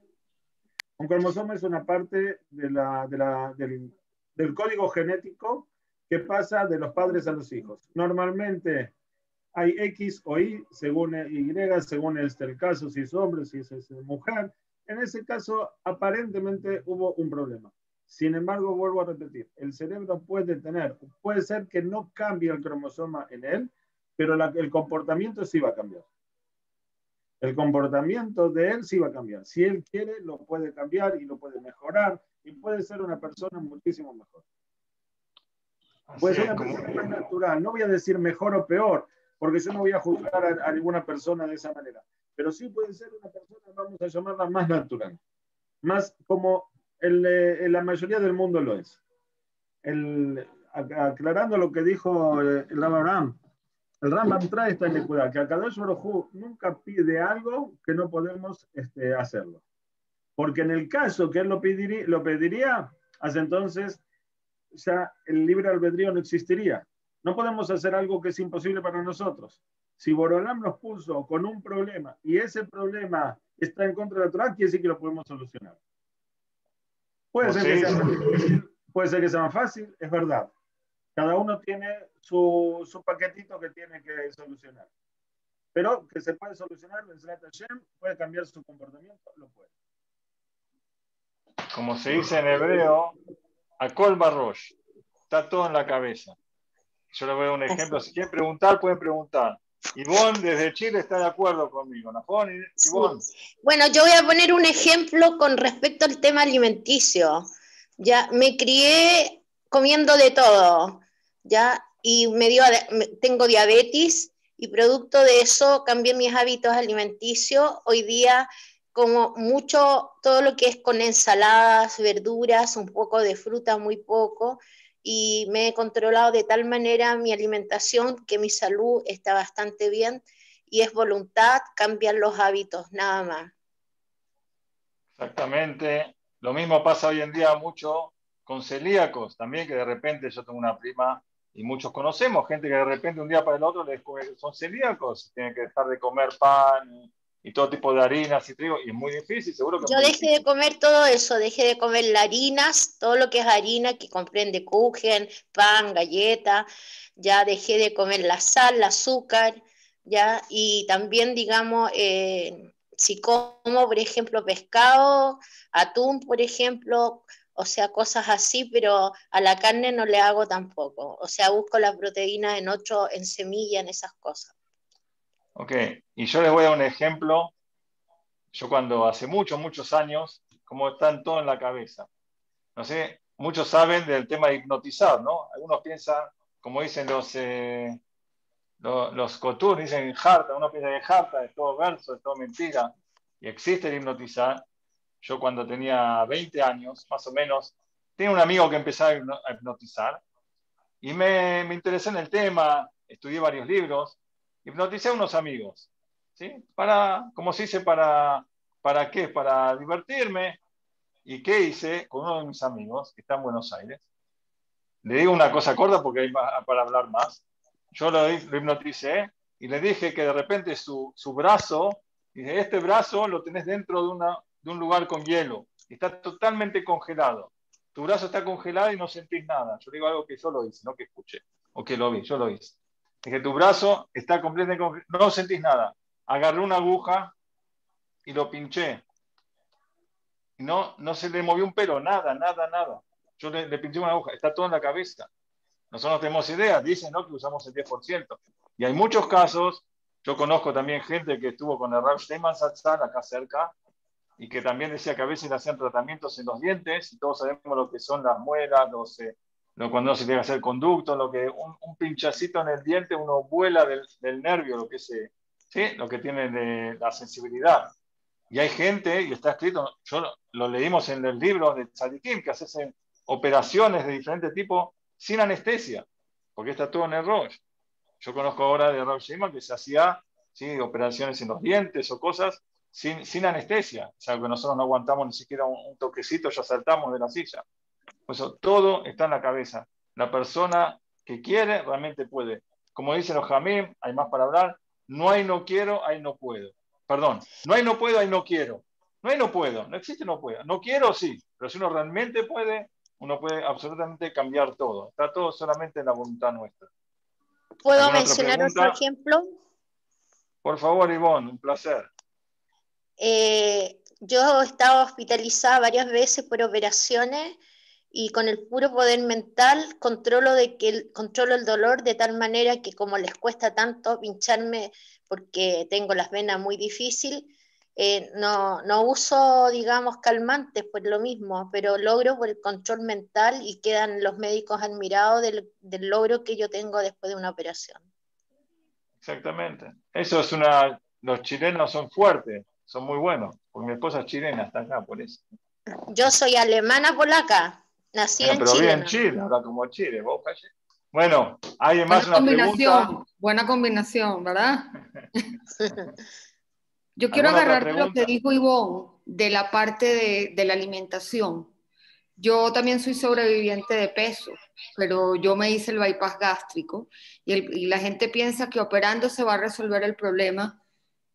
Un cromosoma es una parte de la, del, del código genético que pasa de los padres a los hijos. Normalmente hay X o Y, según Y, según este el caso, si es hombre, si es, mujer. En ese caso, aparentemente hubo un problema. Sin embargo, vuelvo a repetir, el cerebro puede tener, puede ser que no cambie el cromosoma en él, pero el comportamiento sí va a cambiar. El comportamiento de él sí va a cambiar. Si él quiere, lo puede cambiar y lo puede mejorar y puede ser una persona muchísimo mejor. Puede ser una persona más natural. No voy a decir mejor o peor, porque yo no voy a juzgar a, ninguna persona de esa manera. Pero sí puede ser una persona, vamos a llamarla más natural, más como el, la mayoría del mundo lo es. El, aclarando lo que dijo eh, el Abraham, el Rambam trae esta iniquidad, que Akadosh Baruj nunca pide algo que no podemos este, hacerlo. Porque en el caso que él lo pediría, lo pediría, hasta entonces ya el libre albedrío no existiría. No podemos hacer algo que es imposible para nosotros. Si Borolam nos puso con un problema y ese problema está en contra de la Torah, quiere decir que lo podemos solucionar. Puede ser, que sea difícil, puede ser que sea más fácil, es verdad. Cada uno tiene su, su paquetito que tiene que solucionar. Pero que se puede solucionar, puede cambiar su comportamiento, lo puede. Como se dice en hebreo, Akol Barrosh, está todo en la cabeza. Yo le voy a dar un ejemplo. Si quieren preguntar, pueden preguntar. Ivonne desde Chile está de acuerdo conmigo, ¿no? Bueno, yo voy a poner un ejemplo con respecto al tema alimenticio. Ya me crié comiendo de todo, ya, y me dio, tengo diabetes y producto de eso cambié mis hábitos alimenticios. Hoy día como mucho todo lo que es con ensaladas, verduras, un poco de fruta, muy poco, y me he controlado de tal manera mi alimentación que mi salud está bastante bien y es voluntad, cambian los hábitos, nada más. Exactamente. Lo mismo pasa hoy en día mucho con celíacos, también que de repente yo tengo una prima y muchos conocemos, gente que de repente un día para el otro les son celíacos, tienen que dejar de comer pan y todo tipo de harinas y trigo, y es muy difícil, seguro que... Yo dejé de comer todo eso, dejé de comer las harinas, todo lo que es harina, que comprende kuchen, pan, galleta, ya dejé de comer la sal, el azúcar, ya, y también, digamos, eh, si como, por ejemplo, pescado, atún, por ejemplo, o sea, cosas así, pero a la carne no le hago tampoco, o sea, busco la proteína en otro, en semilla, en esas cosas. Ok, y yo les voy a dar un ejemplo. Yo cuando hace muchos, muchos años, como están todo en la cabeza. No sé, muchos saben del tema de hipnotizar, ¿no? Algunos piensan, como dicen los, eh, los, los dicen harta, uno piensa que harta es todo verso, es todo mentira. Y existe el hipnotizar. Yo cuando tenía 20 años, más o menos, tenía un amigo que empezaba a hipnotizar y me, me interesé en el tema, estudié varios libros hipnoticé a unos amigos, ¿sí? Para, como se dice, para, ¿para qué? Para divertirme. ¿Y qué hice con uno de mis amigos que está en Buenos Aires? Le digo una cosa corta porque hay para hablar más. Yo lo, lo, hipnoticé y le dije que de repente su, su brazo, este brazo lo tenés dentro de, una, de un lugar con hielo, está totalmente congelado. Tu brazo está congelado y no sentís nada. Yo digo algo que yo lo hice, no que escuché, o que lo vi, yo lo hice que tu brazo está completamente no sentís nada. Agarré una aguja y lo pinché. No, no se le movió un pelo, nada, nada, nada. Yo le, pinché una aguja, está todo en la cabeza. Nosotros no tenemos idea, dicen ¿no? que usamos el 10%. Y hay muchos casos, yo conozco también gente que estuvo con el Rav Steinman acá cerca, y que también decía que a veces le hacían tratamientos en los dientes, y todos sabemos lo que son las muelas, los, eh, cuando se tiene que hacer conducto, lo que un, pinchacito en el diente, uno vuela del, nervio, lo que, se, ¿sí? lo que tiene de la sensibilidad. Y hay gente, y está escrito, yo lo, leímos en el libro de Tzadikim, que hacen operaciones de diferente tipo sin anestesia, porque está todo en el Roche. Yo conozco ahora de Roche que se hacía ¿sí? operaciones en los dientes o cosas sin, sin anestesia, o sea, que nosotros no aguantamos ni siquiera un, un toquecito, ya saltamos de la silla. Por eso todo está en la cabeza. La persona que quiere realmente puede. Como dicen los jamim, hay más para hablar, no hay no quiero, hay no puedo. Perdón, no hay no puedo, hay no quiero. No hay no puedo, no existe no puedo. No quiero, sí, pero si uno realmente puede, uno puede absolutamente cambiar todo. Está todo solamente en la voluntad nuestra. ¿Puedo mencionar otro ejemplo? Por favor, Ivonne, un placer. Eh, yo he estado hospitalizada varias veces por operaciones y con el puro poder mental controlo, de que, controlo el dolor de tal manera que como les cuesta tanto pincharme porque tengo las venas muy difícil, eh, no, no, uso, digamos, calmantes por lo mismo, pero logro por el control mental y quedan los médicos admirados del, del logro que yo tengo después de una operación. Exactamente. Eso es una... Los chilenos son fuertes, son muy buenos, porque mi esposa es chilena, está acá por eso. Yo soy alemana polaca. Nací en pero Chile. Pero en Chile, ahora como Chile, vos Bueno, hay más buena una combinación, pregunta. buena combinación, ¿verdad? Yo quiero ¿Alguna otra agarrar lo que dijo Ivonne de la parte de, de la alimentación. Yo también soy sobreviviente de peso, pero yo me hice el bypass gástrico y, el- y la gente piensa que operando se va a resolver el problema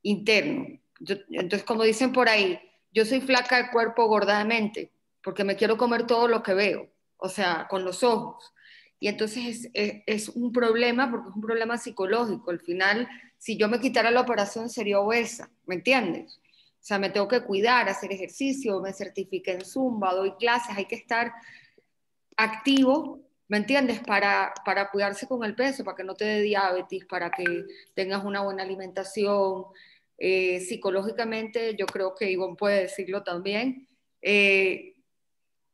interno. Yo- entonces, como dicen por ahí, yo soy flaca de cuerpo, gorda de mente, porque me quiero comer todo lo que veo, o sea, con los ojos. Y entonces es, es- es un problema porque es un problema psicológico. Al final, si yo me quitara la operación, sería obesa, ¿me entiendes? O sea, me tengo que cuidar, hacer ejercicio, me certifiqué en Zumba, doy clases, hay que estar activo, ¿me entiendes? Para, para cuidarse con el peso, para que no te dé diabetes, para que tengas una buena alimentación. Eh, psicológicamente, yo creo que Ivonne puede decirlo también, eh,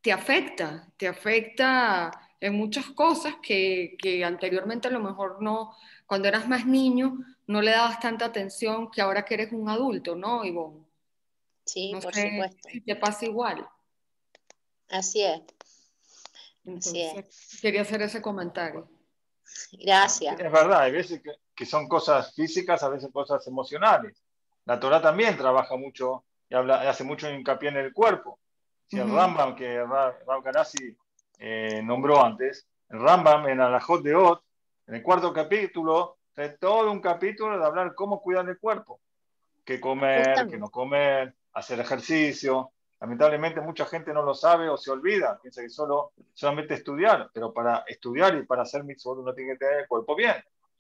te afecta, te afecta en muchas cosas que, que anteriormente a lo mejor no, cuando eras más niño, no le dabas tanta atención que ahora que eres un adulto, ¿no, Ivonne? Sí, No por sé supuesto. si te pasa igual. Así es. Entonces, quería hacer ese comentario. Gracias. Es verdad, hay veces que, que son cosas físicas, a veces cosas emocionales. La Torah también trabaja mucho y habla, hace mucho hincapié en el cuerpo. Si el Ujú. Rambam, que Ra- Rav Ganassi eh, nombró antes, el Rambam en Alajot de Ot, en el cuarto capítulo, trae todo un capítulo de hablar cómo cuidar el cuerpo. Qué comer, qué no comer, hacer ejercicio. Lamentablemente mucha gente no lo sabe o se olvida, piensa que solo solamente estudiar, pero para estudiar y para hacer mitzvot uno tiene que tener el cuerpo bien.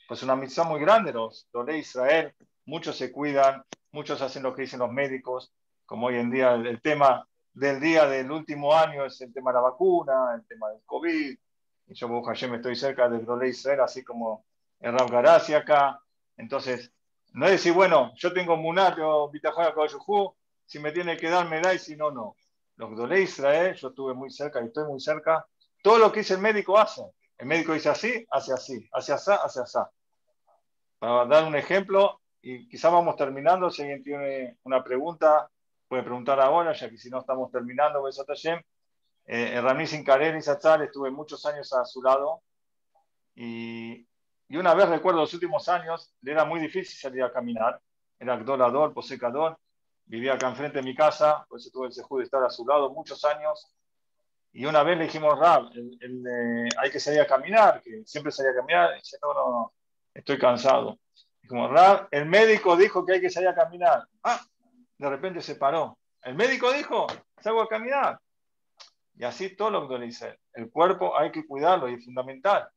Pues una mitzvah muy grande, los de Israel, muchos se cuidan, muchos hacen lo que dicen los médicos, como hoy en día el, el tema del día del último año es el tema de la vacuna, el tema del COVID. Y yo, Baruch Hashem, estoy cerca del Dolé Israel, así como el Rav Garasi acá. Entonces, no es decir, bueno, yo tengo Muná, tengo Bitajón Akayujú, si me tiene que dar, me da, y si no, no. Los Dolé Israel, yo estuve muy cerca y estoy muy cerca. Todo lo que dice el médico hace. El médico dice así, hace así, hace así, hace así. Para dar un ejemplo, y quizás vamos terminando, si alguien tiene una pregunta, puede preguntar ahora, ya que si no estamos terminando, Besat Hashem. Eh, Ramí Sincarel y Satzal, estuve muchos años a su lado, y, y una vez recuerdo los últimos años, le era muy difícil salir a caminar, era acdorador, posecador, vivía acá enfrente de mi casa, por eso tuve el sejú de estar a su lado muchos años, y una vez le dijimos, Rab, el- el, eh, hay que salir a caminar, que siempre salía a caminar, y dice, no, no, no, estoy cansado. Dijimos, Rab, el médico dijo que hay que salir a caminar. Ah, de repente se paró. El médico dijo, salgo a caminar. Y así todo lo que le dice. El cuerpo hay que cuidarlo y es fundamental.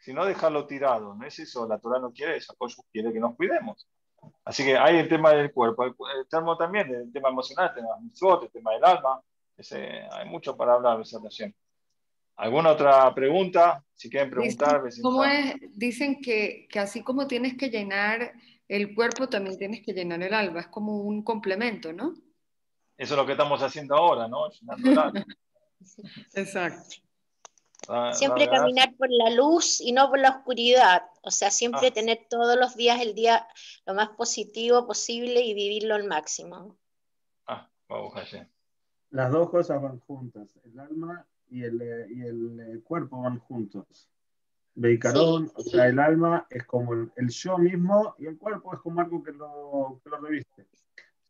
Si no, dejarlo tirado. No es eso, la Torah no quiere eso, quiere que nos cuidemos. Así que hay el tema del cuerpo, el, el tema también, el tema emocional, el tema del el tema del alma. Ese, hay mucho para hablar, Besat Hashem. ¿Alguna otra pregunta? Si quieren preguntar, ¿cómo es? Dicen que, que así como tienes que llenar el cuerpo, también tienes que llenar el alma. Es como un complemento, ¿no? Eso es lo que estamos haciendo ahora, ¿no? Llenando el alma. Exacto. Ra- Siempre caminar por la luz y no por la oscuridad. O sea, siempre Ah. tener todos los días el día lo más positivo posible y vivirlo al máximo. Ah, Baruch Hashem. Las dos cosas van juntas, el alma y el, eh, y el eh, cuerpo van juntos. Beicarón, o sea, el alma es como el, el yo mismo y el cuerpo es como algo que lo, que lo reviste.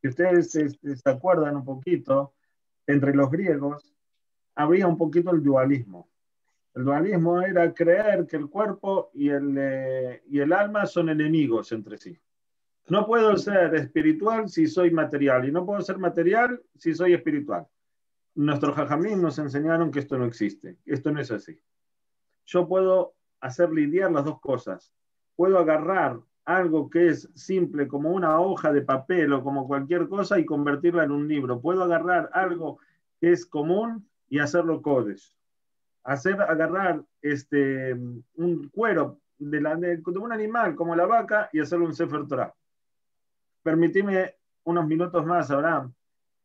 Si ustedes se, se- se acuerdan un poquito, entre los griegos habría un poquito el dualismo. El dualismo era creer que el cuerpo y el, eh, y el alma son enemigos entre sí. No puedo ser espiritual si soy material y no puedo ser material si soy espiritual. Nuestros jajamín nos enseñaron que esto no existe, esto no es así. Yo puedo hacer lidiar las dos cosas. Puedo agarrar algo que es simple como una hoja de papel o como cualquier cosa y convertirla en un libro. Puedo agarrar algo que es común y hacerlo codes. Hacer agarrar este, un cuero de, un animal como la vaca y hacerlo un Sefer Torah. Permitime unos minutos más, Abraham.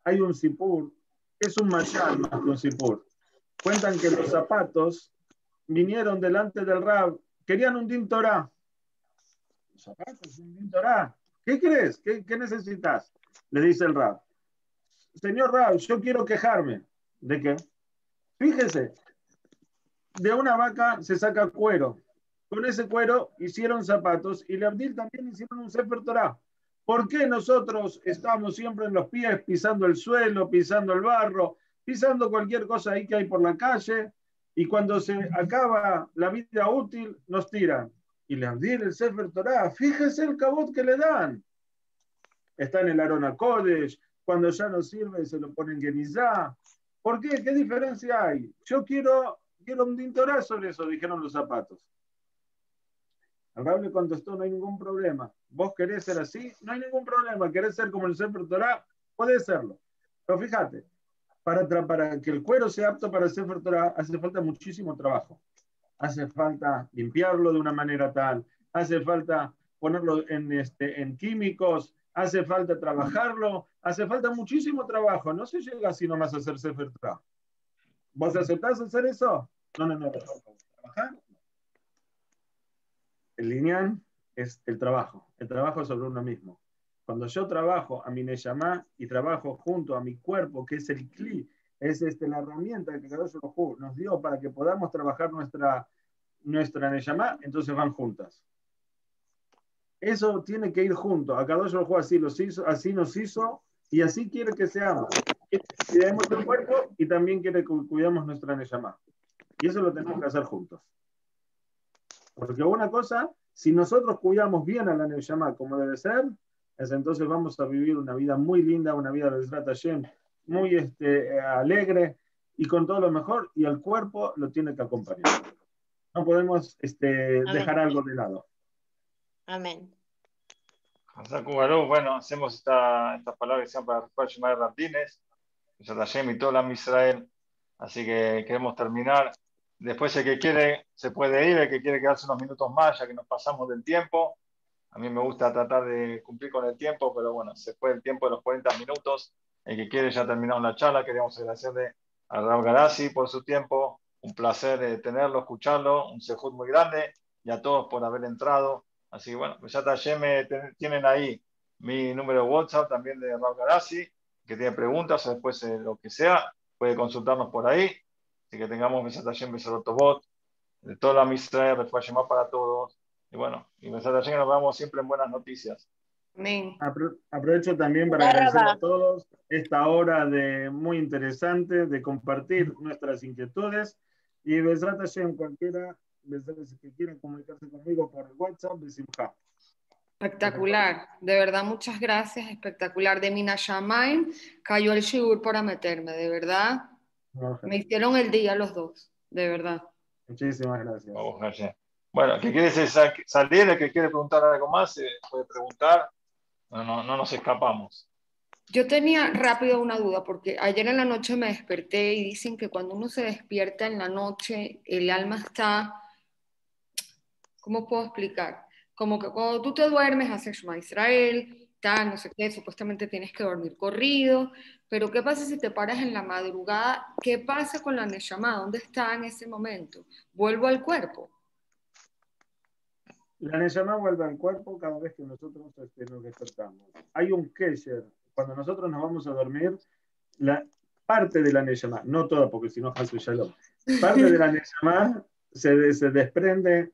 Hay un sipur, es un mayal más que un sipur. Cuentan que los zapatos vinieron delante del Rab, querían un din Torah. Zapatos, un din Torah. ¿Qué crees? ¿Qué, qué necesitas? Le dice el Rab. Señor Rab, yo quiero quejarme. ¿De qué? Fíjese, de una vaca se saca cuero. Con ese cuero hicieron zapatos y Abdil también hicieron un Sefer Torah. ¿Por qué nosotros estamos siempre en los pies pisando el suelo, pisando el barro, pisando cualquier cosa ahí que hay por la calle? Y cuando se acaba la vida útil, nos tiran. Y le Abdil el Sefer Torah, fíjese el cabot que le dan. Está en el Arona Kodesh, cuando ya no sirve se lo ponen Genizá. ¿Por qué? ¿Qué diferencia hay? Yo quiero, quiero un dintorá sobre eso, dijeron los zapatos. Al le contestó, no hay ningún problema. ¿Vos querés ser así? No hay ningún problema. ¿Querés ser como el Sefer Torah? Podés serlo. Pero fíjate, para, para que el cuero sea apto para Sefer Torah hace falta muchísimo trabajo. Hace falta limpiarlo de una manera tal, hace falta ponerlo en, este, en químicos, hace falta trabajarlo, hace falta muchísimo trabajo. No se llega así nomás a hacer Sefer. ¿Vos aceptás hacer eso? No, no, no. ¿Trabajar? El lineal es el trabajo, el trabajo sobre uno mismo. Cuando yo trabajo a mi Neyamá y trabajo junto a mi cuerpo, que es el CLI, es este, la herramienta que Kadosh nos dio para que podamos trabajar nuestra, nuestra Neyamá, entonces van juntas. Eso tiene que ir junto. A Kadosh así, los hizo, así nos hizo y así quiere que seamos. Cuidemos el cuerpo y también quiere que cuidemos nuestra Neyamá. Y eso lo tenemos que hacer juntos. Porque una cosa, si nosotros cuidamos bien a la Neyamá como debe ser, entonces vamos a vivir una vida muy linda, una vida de muy este, alegre y con todo lo mejor, y el cuerpo lo tiene que acompañar. No podemos este, dejar algo de lado. Amén. Bueno, hacemos esta, esta palabra que se llama para Shemar Martínez, y todo la Israel. Así que queremos terminar Después el que quiere se puede ir, el que quiere quedarse unos minutos más, ya que nos pasamos del tiempo. A mí me gusta tratar de cumplir con el tiempo, pero bueno, se fue el tiempo de los 40 minutos. El que quiere ya terminamos la charla. Queríamos agradecerle a Raúl Garazzi por su tiempo. Un placer eh, tenerlo, escucharlo. Un sejud muy grande y a todos por haber entrado. Así que bueno, pues ya me tienen ahí mi número de WhatsApp también de Raúl Garazzi, que tiene preguntas o después eh, lo que sea, puede consultarnos por ahí que tengamos Besat Hashem, Besat Tobot, de toda la amistad, más para todos. Y bueno, y Hashem nos vemos siempre en buenas noticias. Amén. aprovecho también para agradecer a todos esta hora de muy interesante de compartir nuestras inquietudes. Y Besat Hashem, cualquiera que quiera comunicarse conmigo por WhatsApp, Besimha. Espectacular, de verdad, muchas gracias, espectacular. De Mina Shamain cayó el Shibur para meterme, de verdad, me hicieron el día los dos, de verdad. Muchísimas gracias. Bueno, ¿qué quiere salir? El que quiere preguntar algo más, puede preguntar. No, no, no nos escapamos. Yo tenía rápido una duda, porque ayer en la noche me desperté y dicen que cuando uno se despierta en la noche, el alma está, ¿cómo puedo explicar? Como que cuando tú te duermes, haces Shema Israel, tal, no sé qué, supuestamente tienes que dormir corrido, pero ¿qué pasa si te paras en la madrugada? ¿Qué pasa con la Neshama? ¿Dónde está en ese momento? ¿Vuelvo al cuerpo? La Neshama vuelve al cuerpo cada vez que nosotros este, nos despertamos. Hay un Kesher. Cuando nosotros nos vamos a dormir, la parte de la Neshama, no toda, porque si no, Shalom, parte de la Neshama se, desprende,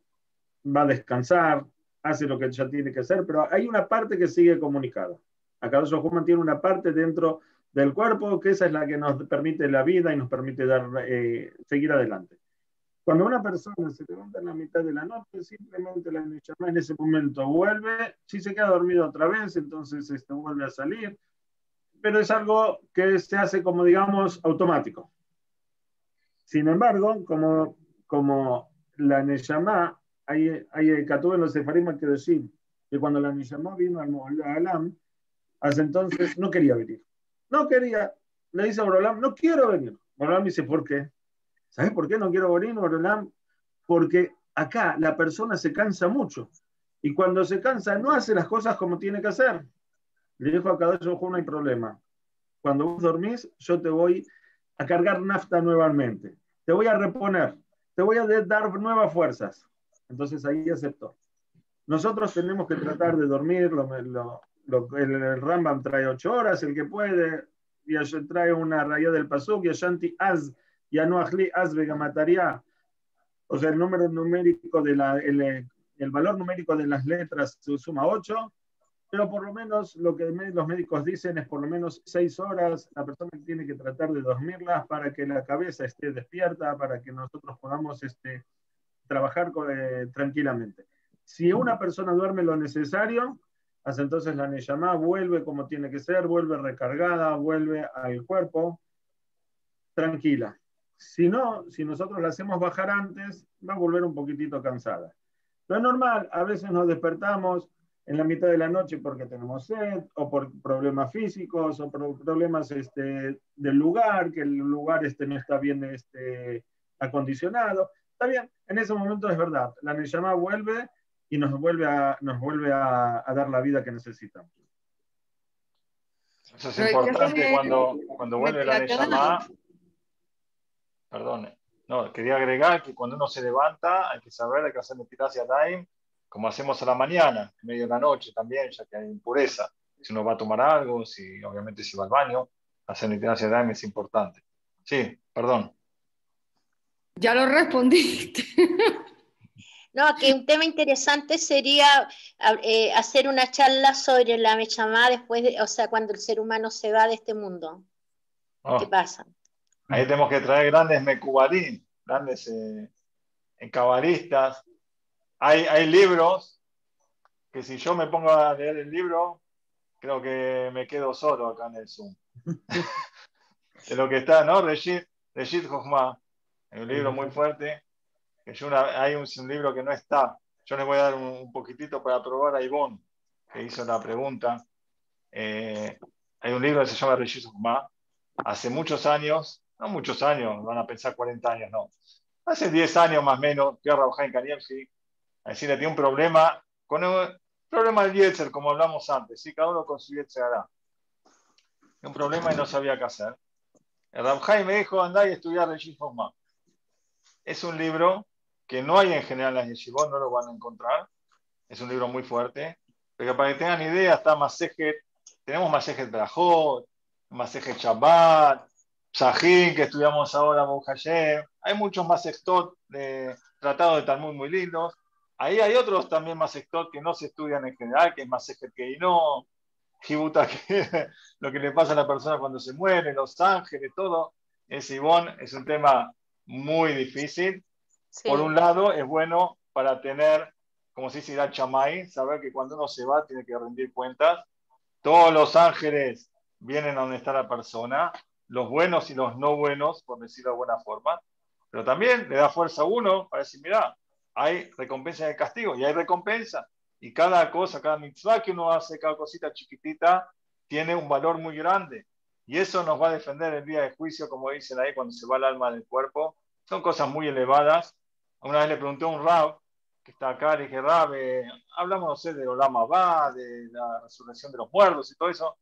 va a descansar, hace lo que ya tiene que hacer, pero hay una parte que sigue comunicada. Acá Jesús mantiene una parte dentro del cuerpo, que esa es la que nos permite la vida y nos permite dar, eh, seguir adelante. Cuando una persona se levanta en la mitad de la noche, simplemente la Neshama en ese momento vuelve, si se queda dormido otra vez, entonces este, vuelve a salir, pero es algo que se hace como, digamos, automático. Sin embargo, como, como la Neshama, hay, hay en los Sefarim que decir que cuando la Neshama vino al Alam, hasta entonces no quería venir. No quería. Le dice a Borolam, no quiero venir. Borolam dice, ¿por qué? ¿Sabes por qué no quiero venir, Borolam? Porque acá la persona se cansa mucho. Y cuando se cansa, no hace las cosas como tiene que hacer. Le dijo a cada ojo, no hay problema. Cuando vos dormís, yo te voy a cargar nafta nuevamente. Te voy a reponer. Te voy a dar nuevas fuerzas. Entonces ahí aceptó. Nosotros tenemos que tratar de dormir lo, lo, el, Rambam trae ocho horas, el que puede, y trae una raya del Pasuk, Yashanti Az, Yanuachli Az Vegamataria, o sea, el número numérico de la, el, el valor numérico de las letras se suma 8, pero por lo menos lo que los médicos dicen es por lo menos 6 horas, la persona tiene que tratar de dormirlas para que la cabeza esté despierta, para que nosotros podamos este, trabajar eh, tranquilamente. Si una persona duerme lo necesario, hasta entonces la Neyamá vuelve como tiene que ser, vuelve recargada, vuelve al cuerpo, tranquila. Si no, si nosotros la hacemos bajar antes, va a volver un poquitito cansada. Lo es normal, a veces nos despertamos en la mitad de la noche porque tenemos sed, o por problemas físicos, o por problemas este, del lugar, que el lugar este, no está bien este, acondicionado. Está bien, en ese momento es verdad, la Neyama vuelve y nos vuelve a, nos vuelve a, dar la vida que necesitamos. Eso es importante cuando, cuando vuelve la Neyama. Perdón, no, quería agregar que cuando uno se levanta hay que saber, hay que hacer hacia time, como hacemos a la mañana, en medio de la noche también, ya que hay impureza. Si uno va a tomar algo, si obviamente si va al baño, hacer hacia time es importante. Sí, perdón. Ya lo respondiste. No, que un tema interesante sería eh, hacer una charla sobre la mechamá después, de, o sea, cuando el ser humano se va de este mundo. ¿Qué oh. pasa? Ahí tenemos que traer grandes mecubarín, grandes eh, cabalistas. Hay, hay libros que si yo me pongo a leer el libro, creo que me quedo solo acá en el Zoom. de lo que está, ¿no? Reshid, Reshid Jochma, un libro muy fuerte. Que yo hay un, libro que no está. Yo les voy a dar un, poquitito para probar a Ivonne, que hizo la pregunta. Eh, hay un libro que se llama Reshid Jochma. Hace muchos años no muchos años, van a pensar 40 años, no. Hace 10 años más o menos, fui a trabajar en Kanievski, a decirle, tiene un problema, con el problema del Yetzer, como hablamos antes, ¿sí? cada uno con su Yetzer hará. Un problema y no sabía qué hacer. Rabjai me dijo, andá y estudiar el Shifoma. Es un libro que no hay en general en las Yeshivot, no lo van a encontrar. Es un libro muy fuerte. Pero para que tengan idea, está Masejet, tenemos Masejet Brajot, Masejet Shabbat, Sahin, que estudiamos ahora, Hashem. Hay muchos más extot de tratados de Talmud muy lindos. Ahí hay otros también más extot que no se estudian en general, que es más que no, Jibuta, que lo que le pasa a la persona cuando se muere, los ángeles, todo. Es Ivón, es un tema muy difícil. Por un lado, es bueno para tener, como se dice, chamay, saber que cuando uno se va tiene que rendir cuentas. Todos los ángeles vienen a donde está la persona los buenos y los no buenos, por decirlo de buena forma, pero también le da fuerza a uno para decir, mira, hay recompensa y castigo, y hay recompensa, y cada cosa, cada mitzvah que uno hace, cada cosita chiquitita, tiene un valor muy grande, y eso nos va a defender el día de juicio, como dicen ahí, cuando se va el alma del cuerpo. Son cosas muy elevadas. Una vez le pregunté a un rab, que está acá, le dije, rab, eh, hablamos, no sé, de Olama va, de la resurrección de los muertos y todo eso.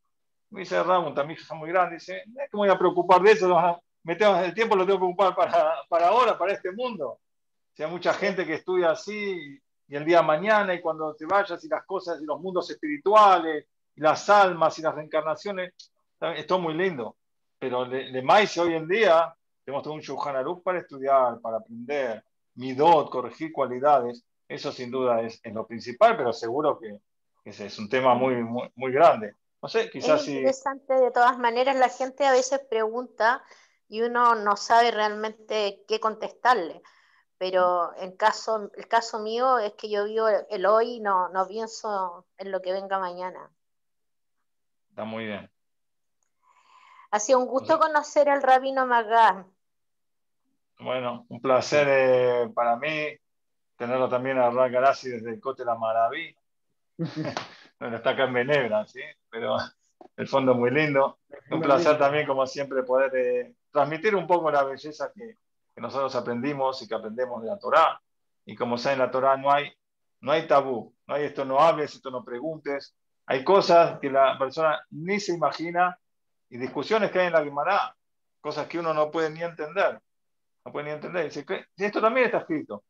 Me dice Ramón, también está muy grande, dice, es que me voy a preocupar de eso, me tengo, el tiempo lo tengo que ocupar para, para ahora, para este mundo. O sea, mucha gente que estudia así y el día de mañana y cuando te vayas y las cosas y los mundos espirituales y las almas y las reencarnaciones, es muy lindo. Pero de maíz hoy en día tenemos todo un Shulchan para estudiar, para aprender, midot, corregir cualidades. Eso sin duda es, es lo principal, pero seguro que, que es un tema muy, muy, muy grande. No sé, quizás es interesante, de todas maneras, la gente a veces pregunta y uno no sabe realmente qué contestarle. Pero en caso, el caso mío es que yo vivo el hoy y no, no pienso en lo que venga mañana. Está muy bien. Ha sido un gusto conocer al rabino Magá. Bueno, un placer eh, para mí tenerlo también a Ra desde el Cote La Maraví. bueno, está acá en Benebra, ¿sí? Pero el fondo es muy lindo. Un placer también, como siempre, poder eh, transmitir un poco la belleza que, nosotros aprendimos y que aprendemos de la Torá. Y como saben, en la Torá no hay, no hay tabú, no hay esto no hables, esto no preguntes. Hay cosas que la persona ni se imagina y discusiones que hay en la Guimara, cosas que uno no puede ni entender. No puede ni entender. Dice, esto también está escrito.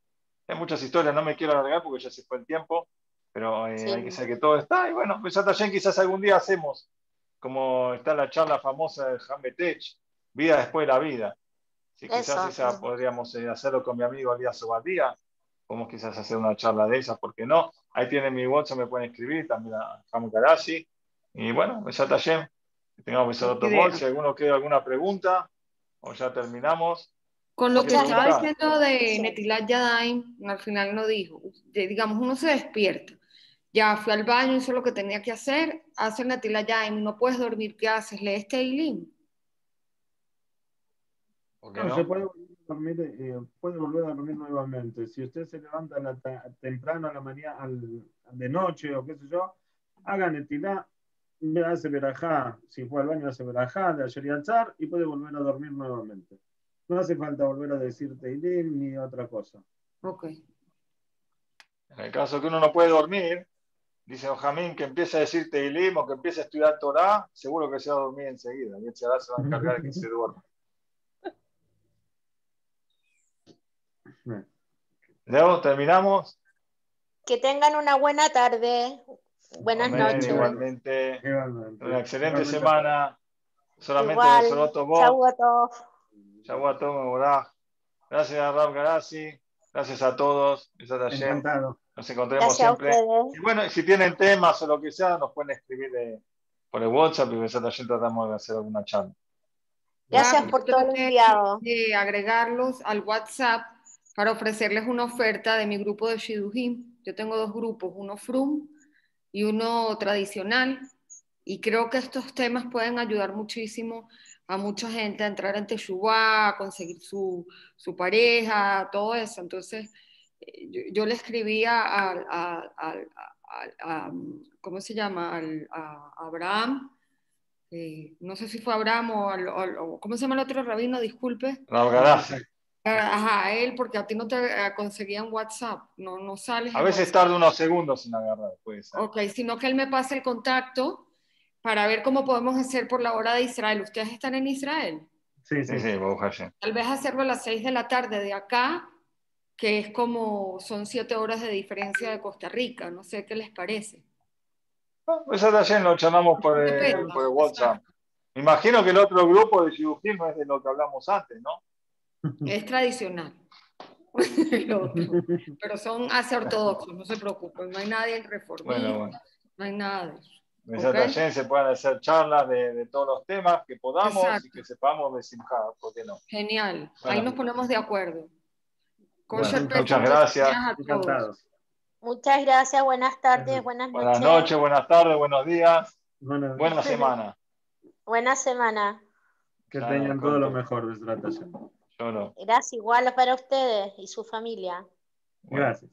Hay muchas historias, no me quiero alargar porque ya se fue el tiempo, pero eh, hay que saber que todo está. Y bueno, pues Atayen quizás algún día hacemos, como está la charla famosa de Betech, vida después de la vida. Sí, quizás esa podríamos eh, hacerlo con mi amigo Elías Obadía. Podemos quizás hacer una charla de esas, ¿por qué no? Ahí tienen mi WhatsApp, me pueden escribir, también a Hamu Karashi. Y bueno, ya Que tengamos otro bol. Si alguno quiere alguna pregunta, o ya terminamos. Con lo que estaba diciendo de Netilat Yadaim, al final no dijo, digamos, uno se despierta, ya fui al baño, hizo lo que tenía que hacer, hace Netilat Yadaim, no puedes dormir, ¿qué haces? ¿Lees Teilim? No, se puede dormir, eh, puede volver a dormir nuevamente. Si usted se levanta temprano a la mañana, de noche o qué sé yo, haga Netilat, hace verajá, si fue al baño hace verajá de ayer y y puede volver a dormir nuevamente. No hace falta volver a decir Teilim ni otra cosa. Ok. En el caso que uno no puede dormir, dice Ojamín que empiece a decir Teilim o que empiece a estudiar Torah, seguro que se va a dormir enseguida. Y el se va a encargar de que se duerma. Luego terminamos. Que tengan una buena tarde. Buenas noches. Igualmente. Una excelente semana. Solamente Igual. de Soroto todos. Gracias a Rab Garasi. Gracias a todos. Encantado. Nos encontremos siempre. Y bueno, si tienen temas o lo que sea, nos pueden escribir por el WhatsApp y ayer tratamos de hacer alguna charla. Gracias por todo lo enviado. De agregarlos al WhatsApp para ofrecerles una oferta de mi grupo de Shidujim. Yo tengo dos grupos, uno Frum y uno tradicional. Y creo que estos temas pueden ayudar muchísimo a mucha gente a entrar en Teshuvah, a conseguir su, su pareja, todo eso. Entonces, eh, yo, le escribía a, a, ¿cómo se llama? a Abraham, eh, no sé si fue Abraham o, ¿cómo se llama el otro rabino? Disculpe. Ajá, él, porque a ti no te eh, conseguían WhatsApp, no, no sales. A veces tarda unos segundos en agarrar, puede ser. Ok, sino que él me pase el contacto para ver cómo podemos hacer por la hora de Israel. ¿Ustedes están en Israel? Sí, sí, sí, Tal vez hacerlo a las 6 de la tarde de acá, que es como, son 7 horas de diferencia de Costa Rica, no sé qué les parece. pues también lo charlamos por el, por el WhatsApp. Me imagino que el otro grupo de cirugía no es de lo que hablamos antes, ¿no? Es tradicional. Pero son hace ortodoxos, no se preocupen, no hay nadie en reforma. No hay nada de eso. Okay. se puedan hacer charlas de, todos los temas que podamos y que sepamos de ¿por qué no? Genial, ahí nos ponemos de acuerdo. muchas gracias. Muchas gracias, buenas tardes, buenas noches. Buenas noches, buenas tardes, buenos días. Buena semana. Buena semana. Que tengan todo lo mejor, desde Yo no. Gracias, igual para ustedes y su familia. Gracias.